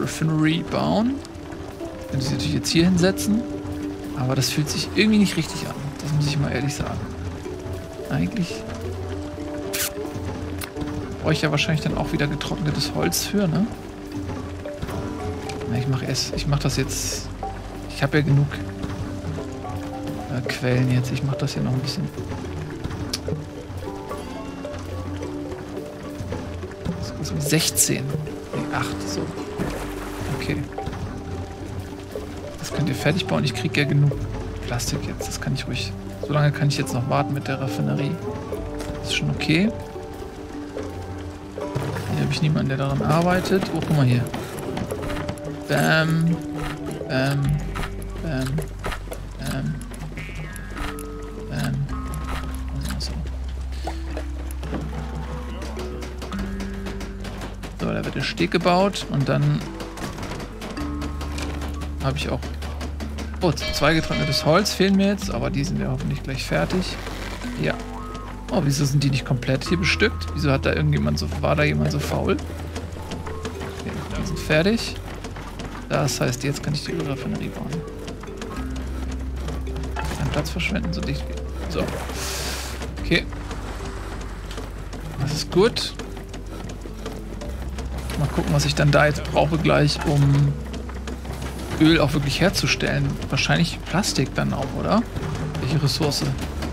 Refinery bauen. Könnte sie natürlich jetzt hier hinsetzen. Aber das fühlt sich irgendwie nicht richtig an. Das muss ich mal ehrlich sagen. Eigentlich brauche ich ja wahrscheinlich dann auch wieder getrocknetes Holz für, ne? Na, ich mache es. Ich mache das jetzt. Ich habe ja genug äh, Quellen jetzt. Ich mache das hier noch ein bisschen. Das ist 16. Nee, 8, so. Ihr fertig bauen. Ich kriege ja genug Plastik jetzt. Das kann ich ruhig. So lange kann ich jetzt noch warten mit der Raffinerie. Das ist schon okay. Hier habe ich niemanden, der daran arbeitet. Oh, guck mal hier. Bam. Bam. Bam. Da wird der Steg gebaut und dann habe ich auch... Oh, zwei getrocknetes Holz fehlen mir jetzt, aber die sind ja hoffentlich gleich fertig. Ja. Oh, wieso sind die nicht komplett hier bestückt? Wieso hat da irgendjemand so... War da jemand so faul? Okay, die sind fertig. Das heißt, jetzt kann ich die Ölraffinerie bauen. Keinen Platz verschwenden, so dicht wie... So. Okay. Das ist gut. Mal gucken, was ich dann da jetzt brauche gleich, um Öl auch wirklich herzustellen. Wahrscheinlich Plastik dann auch, oder? Welche Ressource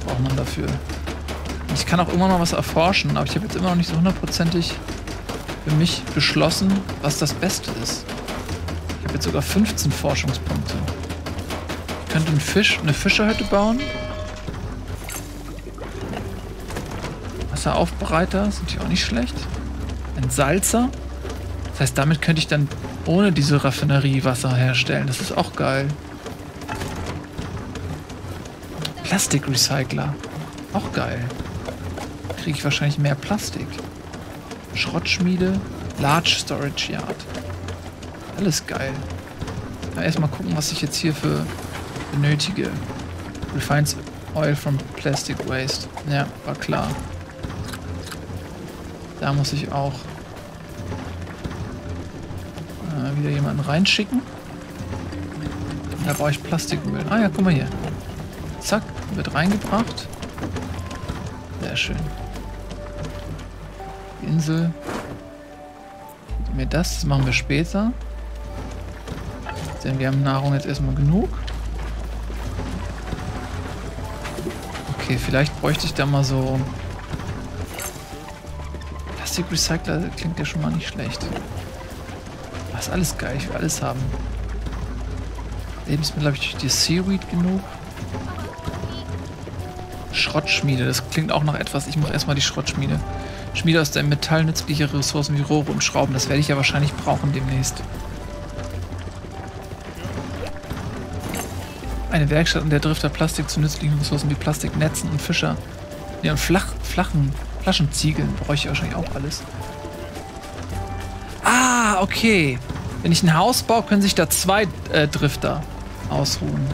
braucht man dafür? Ich kann auch immer mal was erforschen, aber ich habe jetzt immer noch nicht so hundertprozentig für mich beschlossen, was das Beste ist. Ich habe jetzt sogar 15 Forschungspunkte. Ich könnte einen Fisch, eine Fischerhütte bauen. Wasseraufbereiter ist natürlich auch nicht schlecht. Ein Salzer. Das heißt, damit könnte ich dann ohne diese Raffinerie Wasser herstellen. Das ist auch geil. Plastikrecycler. Auch geil. Kriege ich wahrscheinlich mehr Plastik. Schrottschmiede. Large Storage Yard. Alles geil. Erstmal gucken, was ich jetzt hier für benötige. Refines Oil from Plastic Waste. Ja, war klar. Da muss ich auch wieder jemanden reinschicken. Da brauche ich Plastikmüll. Ah ja, guck mal hier. Zack, wird reingebracht. Sehr schön. Die Insel. Mir das, das machen wir später. Denn wir haben Nahrung jetzt erstmal genug. Okay, vielleicht bräuchte ich da mal so... Plastikrecycler klingt ja schon mal nicht schlecht. Ist alles geil, ich will alles haben. Lebensmittel habe ich die Seaweed genug. Schrottschmiede, das klingt auch nach etwas. Ich muss erstmal die Schrottschmiede. Schmiede aus dem Metall nützliche Ressourcen wie Rohre und Schrauben. Das werde ich ja wahrscheinlich brauchen demnächst. Eine Werkstatt, in der Drifter Plastik zu nützlichen Ressourcen wie Plastiknetzen und Fischer. Ja, und flach, flachen Flaschenziegeln brauche ich wahrscheinlich auch alles. Ah, okay. Wenn ich ein Haus baue, können sich da zwei äh, Drifter ausruhen.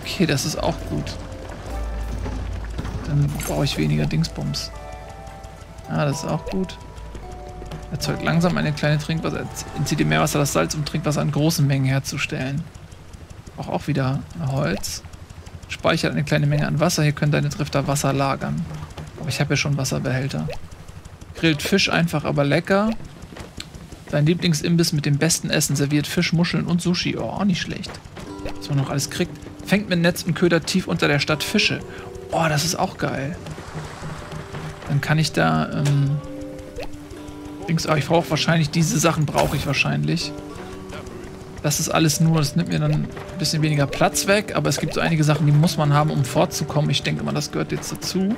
Okay, das ist auch gut. Dann brauche ich weniger Dingsbums. Ah, das ist auch gut. Erzeugt langsam eine kleine Trinkwasser. Entzieht dem Meerwasser das Salz, um Trinkwasser in großen Mengen herzustellen. Auch auch wieder Holz. Speichert eine kleine Menge an Wasser. Hier können deine Drifter Wasser lagern. Aber ich habe ja schon Wasserbehälter. Grillt Fisch einfach, aber lecker. Dein Lieblingsimbiss mit dem besten Essen serviert Fisch, Muscheln und Sushi. Oh, auch nicht schlecht. Was man noch alles kriegt. Fängt mit Netz und Köder tief unter der Stadt Fische. Oh, das ist auch geil. Dann kann ich da, ähm, Dings, aber ich brauche wahrscheinlich, diese Sachen brauche ich wahrscheinlich. Das ist alles nur, das nimmt mir dann ein bisschen weniger Platz weg, aber es gibt so einige Sachen, die muss man haben, um fortzukommen. Ich denke mal, das gehört jetzt dazu.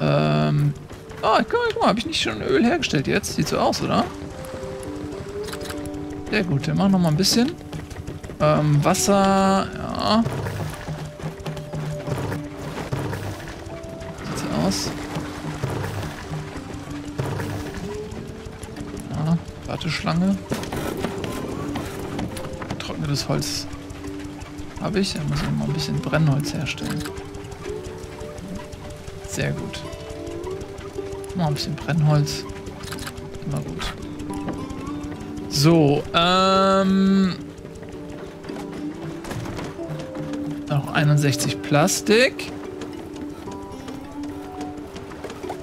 Ähm, oh, guck mal, guck mal habe ich nicht schon Öl hergestellt jetzt? Sieht so aus, oder? Sehr gut, wir machen noch mal ein bisschen. Ähm, Wasser, ja. Sieht so aus. Ja, Warteschlange. Getrocknetes Holz habe ich. Da muss ich mal ein bisschen Brennholz herstellen. Sehr gut. Mal ein bisschen Brennholz. So, ähm... Noch 61 Plastik.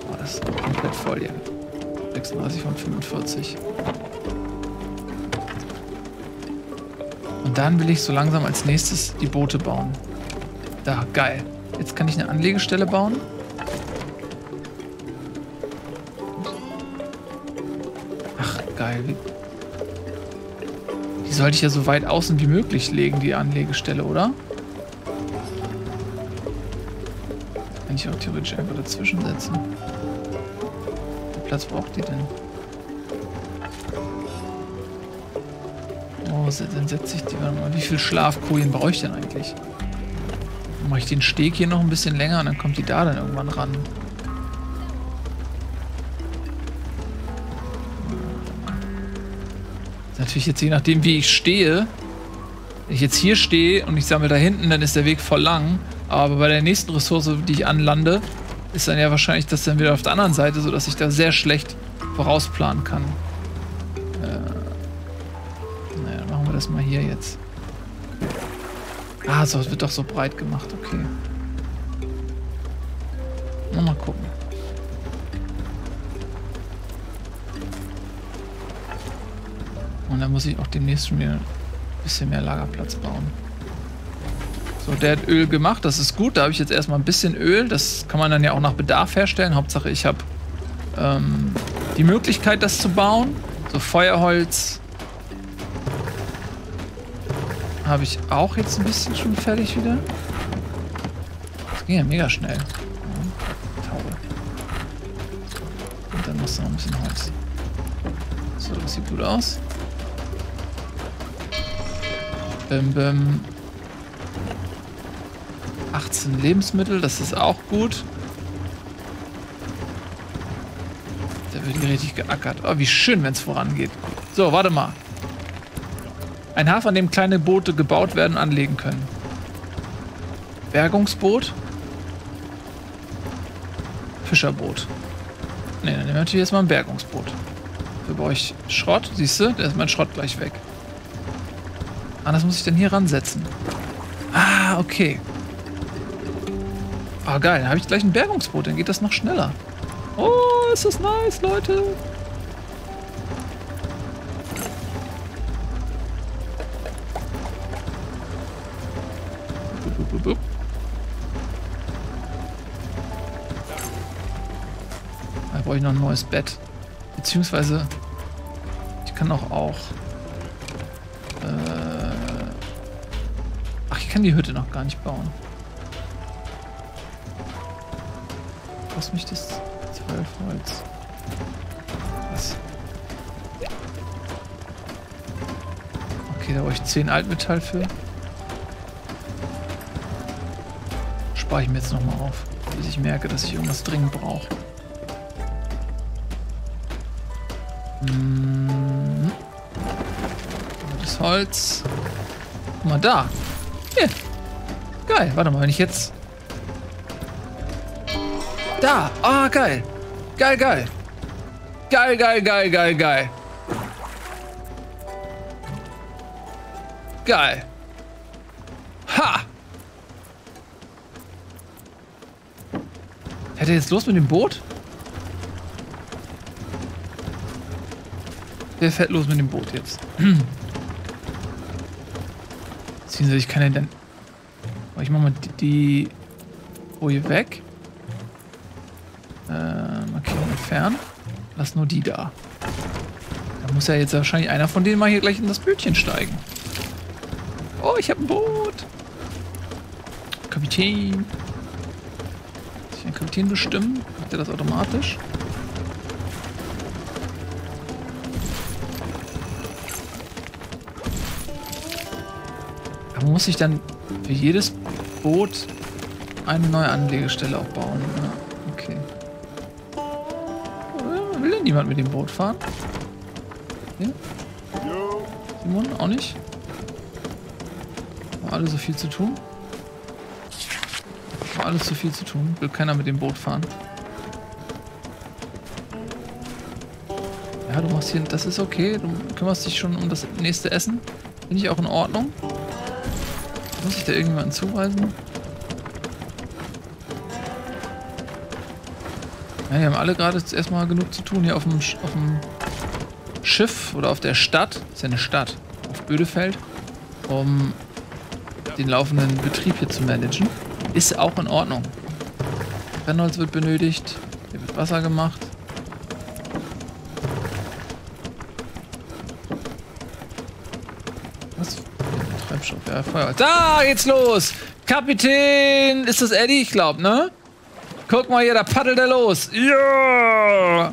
Oh, das ist komplett voll hier. 36 von 45. Und dann will ich so langsam als nächstes die Boote bauen. Da, geil. Jetzt kann ich eine Anlegestelle bauen. Ach, geil. Die sollte ich ja so weit außen wie möglich legen, die Anlegestelle, oder? Kann ich auch theoretisch einfach dazwischen setzen. Wie Platz braucht die denn? Oh, dann setze ich die. Mal, wie viel Schlafkojen brauche ich denn eigentlich? Dann mache ich den Steg hier noch ein bisschen länger und dann kommt die da dann irgendwann ran. Natürlich jetzt je nachdem, wie ich stehe. Wenn ich jetzt hier stehe und ich sammle da hinten, dann ist der Weg voll lang. Aber bei der nächsten Ressource, die ich anlande, ist dann ja wahrscheinlich das dann wieder auf der anderen Seite, sodass ich da sehr schlecht vorausplanen kann. Äh, naja, machen wir das mal hier jetzt. Ah, so, es wird doch so breit gemacht, okay. Muss ich auch demnächst schon wieder ein bisschen mehr Lagerplatz bauen. So, der hat Öl gemacht, das ist gut. Da habe ich jetzt erstmal ein bisschen Öl. Das kann man dann ja auch nach Bedarf herstellen. Hauptsache, ich habe ähm, die Möglichkeit, das zu bauen. So, Feuerholz habe ich auch jetzt ein bisschen schon fertig wieder. Das ging ja mega schnell. Und dann muss noch ein bisschen Holz. So, das sieht gut aus. Bim, bim. 18 Lebensmittel, das ist auch gut. Da wird hier richtig geackert. Oh, wie schön, wenn es vorangeht. So, warte mal. Ein Hafen, an dem kleine Boote gebaut werden und anlegen können. Bergungsboot. Fischerboot. Ne, dann nehmen wir natürlich erstmal ein Bergungsboot. Dafür brauche ich Schrott, siehst du? Da ist mein Schrott gleich weg. Anders muss ich denn hier ransetzen. Ah, okay. Ah, geil. Dann habe ich gleich ein Bergungsboot. Dann geht das noch schneller. Oh, ist das nice, Leute. Da brauche ich noch ein neues Bett. Beziehungsweise, ich kann auch auch Ich kann die Hütte noch gar nicht bauen. Kostet mich das 12 Holz. Was? Okay, da brauche ich 10 Altmetall für. spare ich mir jetzt nochmal auf, bis ich merke, dass ich irgendwas dringend brauche. Hm. Das Holz. Guck mal da. Hier. Geil. Warte mal, wenn ich jetzt... Da. Ah, geil. Geil, geil. Geil, geil, geil, geil, geil. Geil. Ha! Hätte jetzt los mit dem Boot? Wer fährt los mit dem Boot jetzt? Beziehungsweise ich kann. Aber ich mach mal die, die Folie weg. Äh, Markierung entfernen. Lass nur die da. Da muss ja jetzt wahrscheinlich einer von denen mal hier gleich in das Bötchen steigen. Oh, ich habe ein Boot. Kapitän. Kann ich einen Kapitän bestimmen? Macht er das automatisch? Muss ich dann für jedes Boot eine neue Anlegestelle auch bauen? Ja, okay. Oder will denn niemand mit dem Boot fahren? Ja? Simon, auch nicht? Haben alle so viel zu tun? Haben alles zu viel zu tun? Will keiner mit dem Boot fahren? Ja, du machst hier, das ist okay. Du kümmerst dich schon um das nächste Essen. Finde ich auch in Ordnung. Muss ich da irgendjemanden zuweisen? Ja, die haben alle gerade erstmal genug zu tun hier auf dem, auf dem Schiff oder auf der Stadt. Ist ja eine Stadt. Auf Bödefeld. Um den laufenden Betrieb hier zu managen. Ist auch in Ordnung. Brennholz wird benötigt. Hier wird Wasser gemacht. Ja, Feuer. Da geht's los! Kapitän! Ist das Eddie? Ich glaube, ne? Guck mal hier, da paddelt er los. Ja!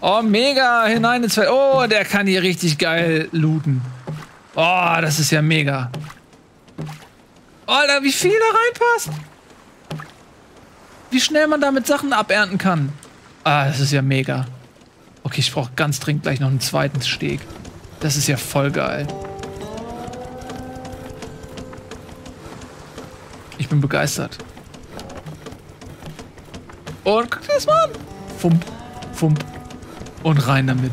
Oh, mega! Hinein ins Feld. Oh, der kann hier richtig geil looten. Oh, das ist ja mega. Alter, wie viel da reinpasst. Wie schnell man damit Sachen abernten kann. Ah, das ist ja mega. Okay, ich brauche ganz dringend gleich noch einen zweiten Steg. Das ist ja voll geil. Ich bin begeistert. Und guck dir das mal an. Fump, fump. Und rein damit.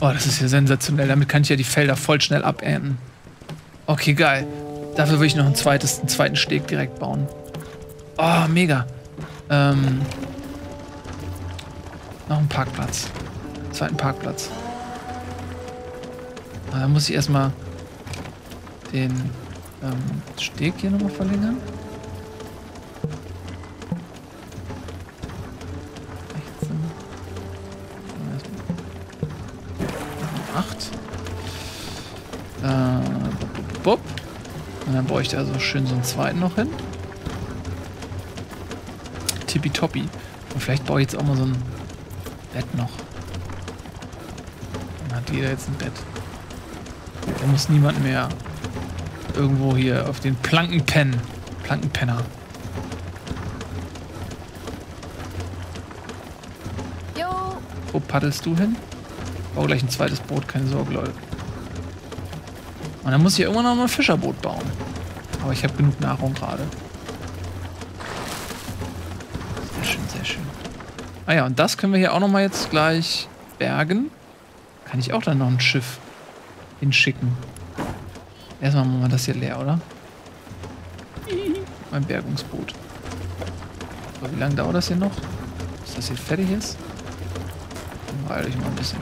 Oh, das ist ja sensationell. Damit kann ich ja die Felder voll schnell abernten. Okay, geil. Dafür will ich noch ein zweites, einen zweiten Steg direkt bauen. Oh, mega. Ähm, noch ein Parkplatz. Zweiten Parkplatz. Da muss ich erstmal den ähm, Steg hier nochmal verlängern. Äh. Und dann baue ich da so schön so einen zweiten noch hin. Tippitoppi. Und vielleicht baue ich jetzt auch mal so ein Bett noch. Dann hat jeder jetzt ein Bett. Da muss niemand mehr irgendwo hier auf den Planken pennen. Plankenpenner. Jo. Wo paddelst du hin? Bau gleich ein zweites Boot, keine Sorge, Leute. Und dann muss ich ja irgendwann noch mal ein Fischerboot bauen. Aber ich habe genug Nahrung gerade. Sehr schön, sehr schön. Ah ja, und das können wir hier auch noch mal jetzt gleich bergen. Kann ich auch dann noch ein Schiff hinschicken. Erstmal machen wir das hier leer, oder? Mein Bergungsboot. So, wie lange dauert das hier noch? Bis das hier fertig ist? Dann beeile ich mal ein bisschen.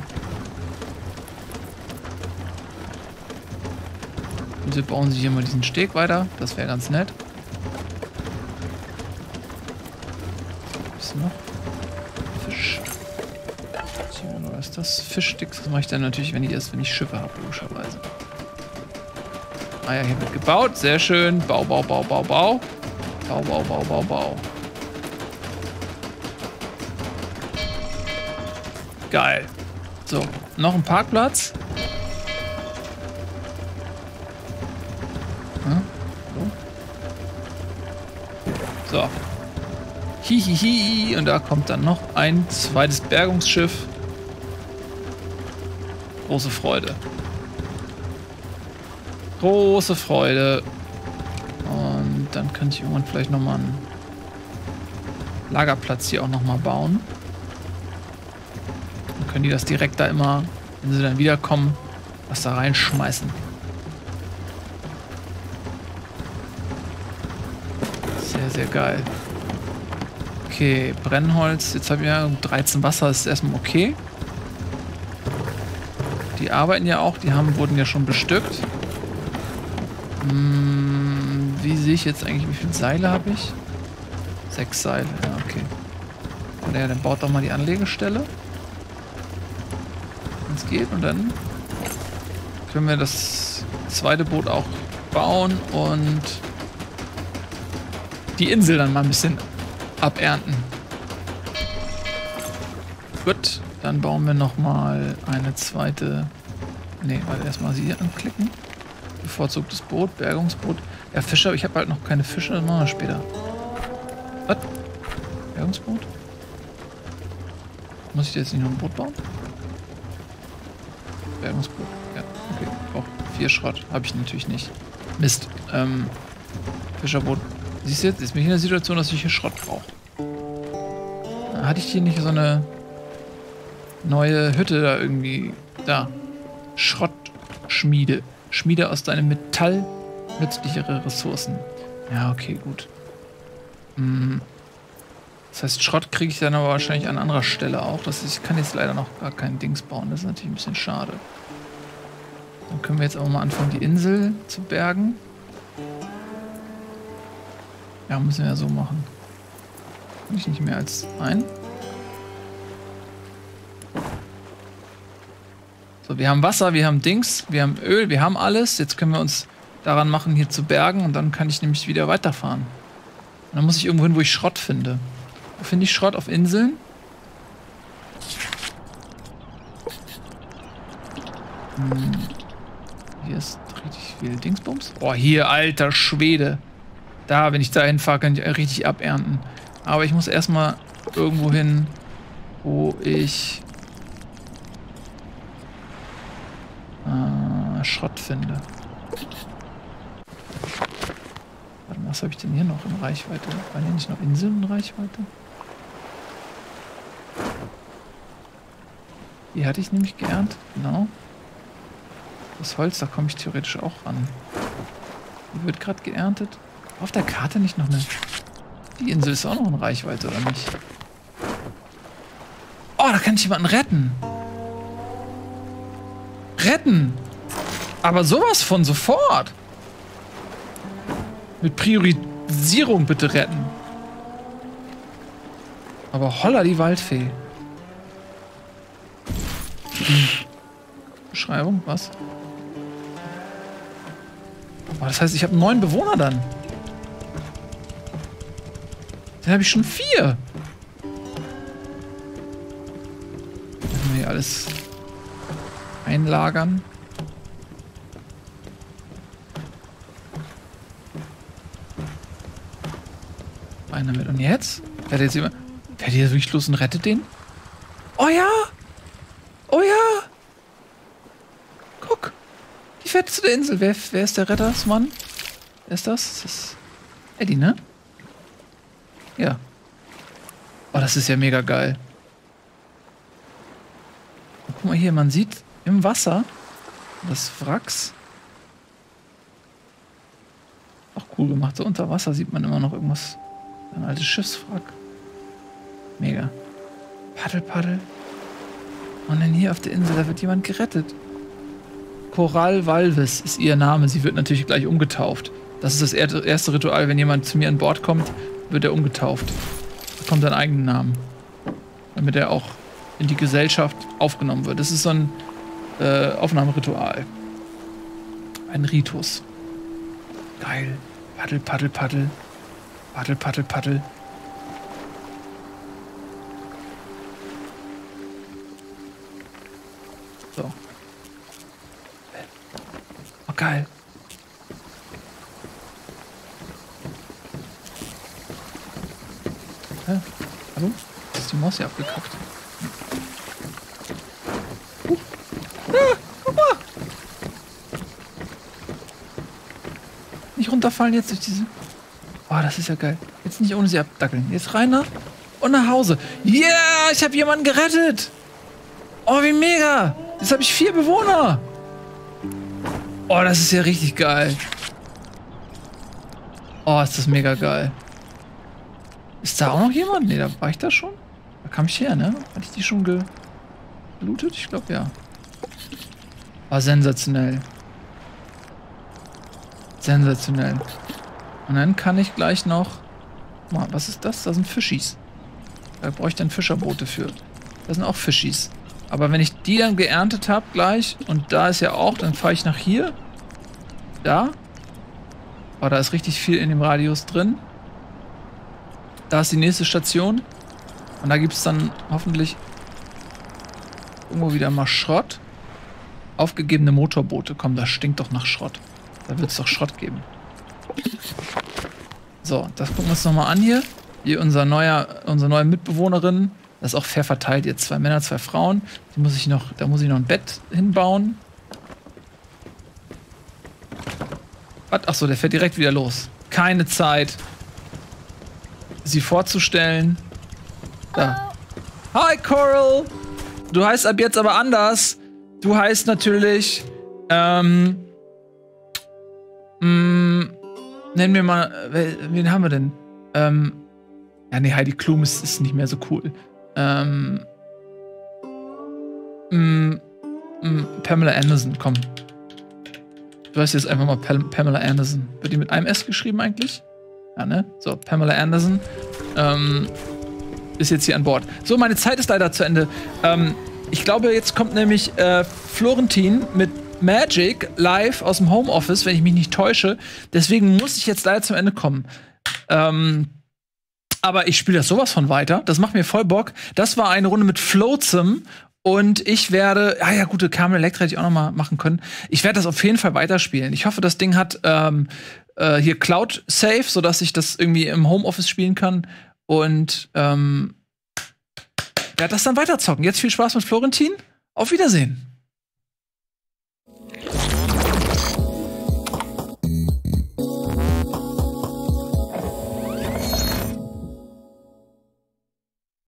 Bitte bauen Sie hier mal diesen Steg weiter. Das wäre ganz nett. Was noch? Fisch. Was ist das? Fischsticks. Das mache ich dann natürlich, wenn ich erst, wenn ich Schiffe habe, logischerweise. Ah ja, hier wird gebaut. Sehr schön. Bau, Bau, Bau, Bau, Bau. Bau, Bau, Bau, Bau, Bau. Geil. So, noch ein Parkplatz. Hm? So. Hihihi. Und da kommt dann noch ein zweites Bergungsschiff. Große Freude. Große Freude. Und dann könnte ich irgendwann vielleicht nochmal einen Lagerplatz hier auch nochmal bauen. Dann können die das direkt da immer, wenn sie dann wiederkommen, was da reinschmeißen. Sehr, sehr geil. Okay, Brennholz. Jetzt habe ich ja 13 Wasser, ist erstmal okay. Die arbeiten ja auch, die haben, wurden ja schon bestückt. Hm, wie sehe ich jetzt eigentlich, wie viele Seile habe ich? Sechs Seile, ja, okay. Oder ja, dann baut doch mal die Anlegestelle. Wenn es geht. Und dann können wir das zweite Boot auch bauen und die Insel dann mal ein bisschen abernten. Gut, dann bauen wir noch mal eine zweite... Ne, warte, erstmal sie anklicken. Bevorzugtes Boot, Bergungsboot. Ja, Fischer, ich habe halt noch keine Fische, das machen wir später. Was? Bergungsboot? Muss ich jetzt nicht noch ein Boot bauen? Bergungsboot, ja, okay. Auch vier Schrott habe ich natürlich nicht. Mist. Ähm, Fischerboot. Siehst du jetzt, ist mich in der Situation, dass ich hier Schrott brauche. Hatte ich hier nicht so eine neue Hütte da irgendwie? Da. Schrottschmiede. Schmiede aus deinem Metall nützlichere Ressourcen. Ja, okay, gut. Hm. Das heißt, Schrott kriege ich dann aber wahrscheinlich an anderer Stelle auch. Das ist, ich kann jetzt leider noch gar kein Dings bauen. Das ist natürlich ein bisschen schade. Dann können wir jetzt auch mal anfangen, die Insel zu bergen. Ja, müssen wir ja so machen. Ich nicht mehr als ein. So, wir haben Wasser, wir haben Dings, wir haben Öl, wir haben alles. Jetzt können wir uns daran machen, hier zu bergen und dann kann ich nämlich wieder weiterfahren. Und dann muss ich irgendwo hin, wo ich Schrott finde. Wo finde ich Schrott? Auf Inseln? Hm. Hier ist richtig viel Dingsbums. Oh, hier, alter Schwede. Da, wenn ich da hinfahre, kann ich richtig abernten. Aber ich muss erstmal irgendwo hin, wo ich Schrott finde. Warte was habe ich denn hier noch in Reichweite? Waren hier nicht noch Inseln in Reichweite? Die hatte ich nämlich geernt, genau. Das Holz, da komme ich theoretisch auch ran. Die wird gerade geerntet. Auf der Karte nicht noch eine... Die Insel ist auch noch in Reichweite, oder nicht? Oh, da kann ich jemanden retten retten. Aber sowas von sofort. Mit Priorisierung bitte retten. Aber holla die Waldfee. Beschreibung, was? Oh, das heißt, ich habe neun Bewohner dann. Dann habe ich schon vier. Hier alles einlagern. Einer mit. Und jetzt? Fährt jetzt jemand. Fährt hier wirklich los und rettet den? Oh ja! Oh ja! Guck! Die fährt zu der Insel. Wer, wer ist der Rettersmann? Wer ist das? Das ist Eddie, ne? Ja. Oh, das ist ja mega geil. Guck mal hier, man sieht im Wasser des Wracks. Auch cool gemacht. So unter Wasser sieht man immer noch irgendwas. Ein altes Schiffswrack. Mega. Paddel, paddel. Und dann hier auf der Insel, da wird jemand gerettet. Coral Valves ist ihr Name. Sie wird natürlich gleich umgetauft. Das ist das erste Ritual. Wenn jemand zu mir an Bord kommt, wird er umgetauft. Da kommt sein eigenen Namen. Damit er auch in die Gesellschaft aufgenommen wird. Das ist so ein äh, Aufnahmeritual. Ein Ritus. Geil. Paddel, paddel, paddel. Paddel, paddel, paddel. So. Oh, geil. Hä? Hallo? Ist die Maus hier abgekackt? Uh. Ah, guck mal! Nicht runterfallen jetzt durch diese. Oh, das ist ja geil. Jetzt nicht ohne sie abdackeln. Jetzt rein nach und nach Hause. Yeah, ich habe jemanden gerettet. Oh, wie mega. Jetzt habe ich vier Bewohner. Oh, das ist ja richtig geil. Oh, ist das mega geil. Ist da auch noch jemand? Ne, da war ich da schon. Da kam ich her, ne? Hatte ich die schon gelootet? Ich glaube, ja. War sensationell. Sensationell. Und dann kann ich gleich noch... Mal, was ist das? Da sind Fischis. Da brauche ich dann Fischerboote für. Da sind auch Fischis. Aber wenn ich die dann geerntet habe gleich, und da ist ja auch, dann fahre ich nach hier. Da. Oh, da ist richtig viel in dem Radius drin. Da ist die nächste Station. Und da gibt es dann hoffentlich irgendwo wieder mal Schrott. Aufgegebene Motorboote. Komm, das stinkt doch nach Schrott. Da wird es doch Schrott geben. So, das gucken wir uns nochmal an hier. Hier unser neuer, unsere neue Mitbewohnerin. Das ist auch fair verteilt jetzt. Zwei Männer, zwei Frauen. Die muss ich noch, da muss ich noch ein Bett hinbauen. Was? Achso, der fährt direkt wieder los. Keine Zeit, sie vorzustellen. Da. Hi, Coral! Du heißt ab jetzt aber anders. Du heißt natürlich, ähm, mh, mm, nennen wir mal, wen haben wir denn? Ähm, ja, nee, Heidi Klum ist, ist nicht mehr so cool. Ähm, mh, mm, mh, mm, Pamela Anderson, komm. Du heißt jetzt einfach mal Pamela Anderson. Wird die mit einem S geschrieben eigentlich? Ja, ne? So, Pamela Anderson ähm, ist jetzt hier an Bord. So, meine Zeit ist leider zu Ende. Ähm, ich glaube, jetzt kommt nämlich äh, Florentin mit Magic live aus dem Homeoffice, wenn ich mich nicht täusche. Deswegen muss ich jetzt leider zum Ende kommen. Ähm, aber ich spiele das sowas von weiter. Das macht mir voll Bock. Das war eine Runde mit Floatsum und ich werde, ah ja, gute Carmen Electra hätte ich auch noch mal machen können. Ich werde das auf jeden Fall weiterspielen. Ich hoffe, das Ding hat ähm, äh, hier Cloud Safe, sodass ich das irgendwie im Homeoffice spielen kann. Und ähm, werde das dann weiterzocken. Jetzt viel Spaß mit Florentin. Auf Wiedersehen.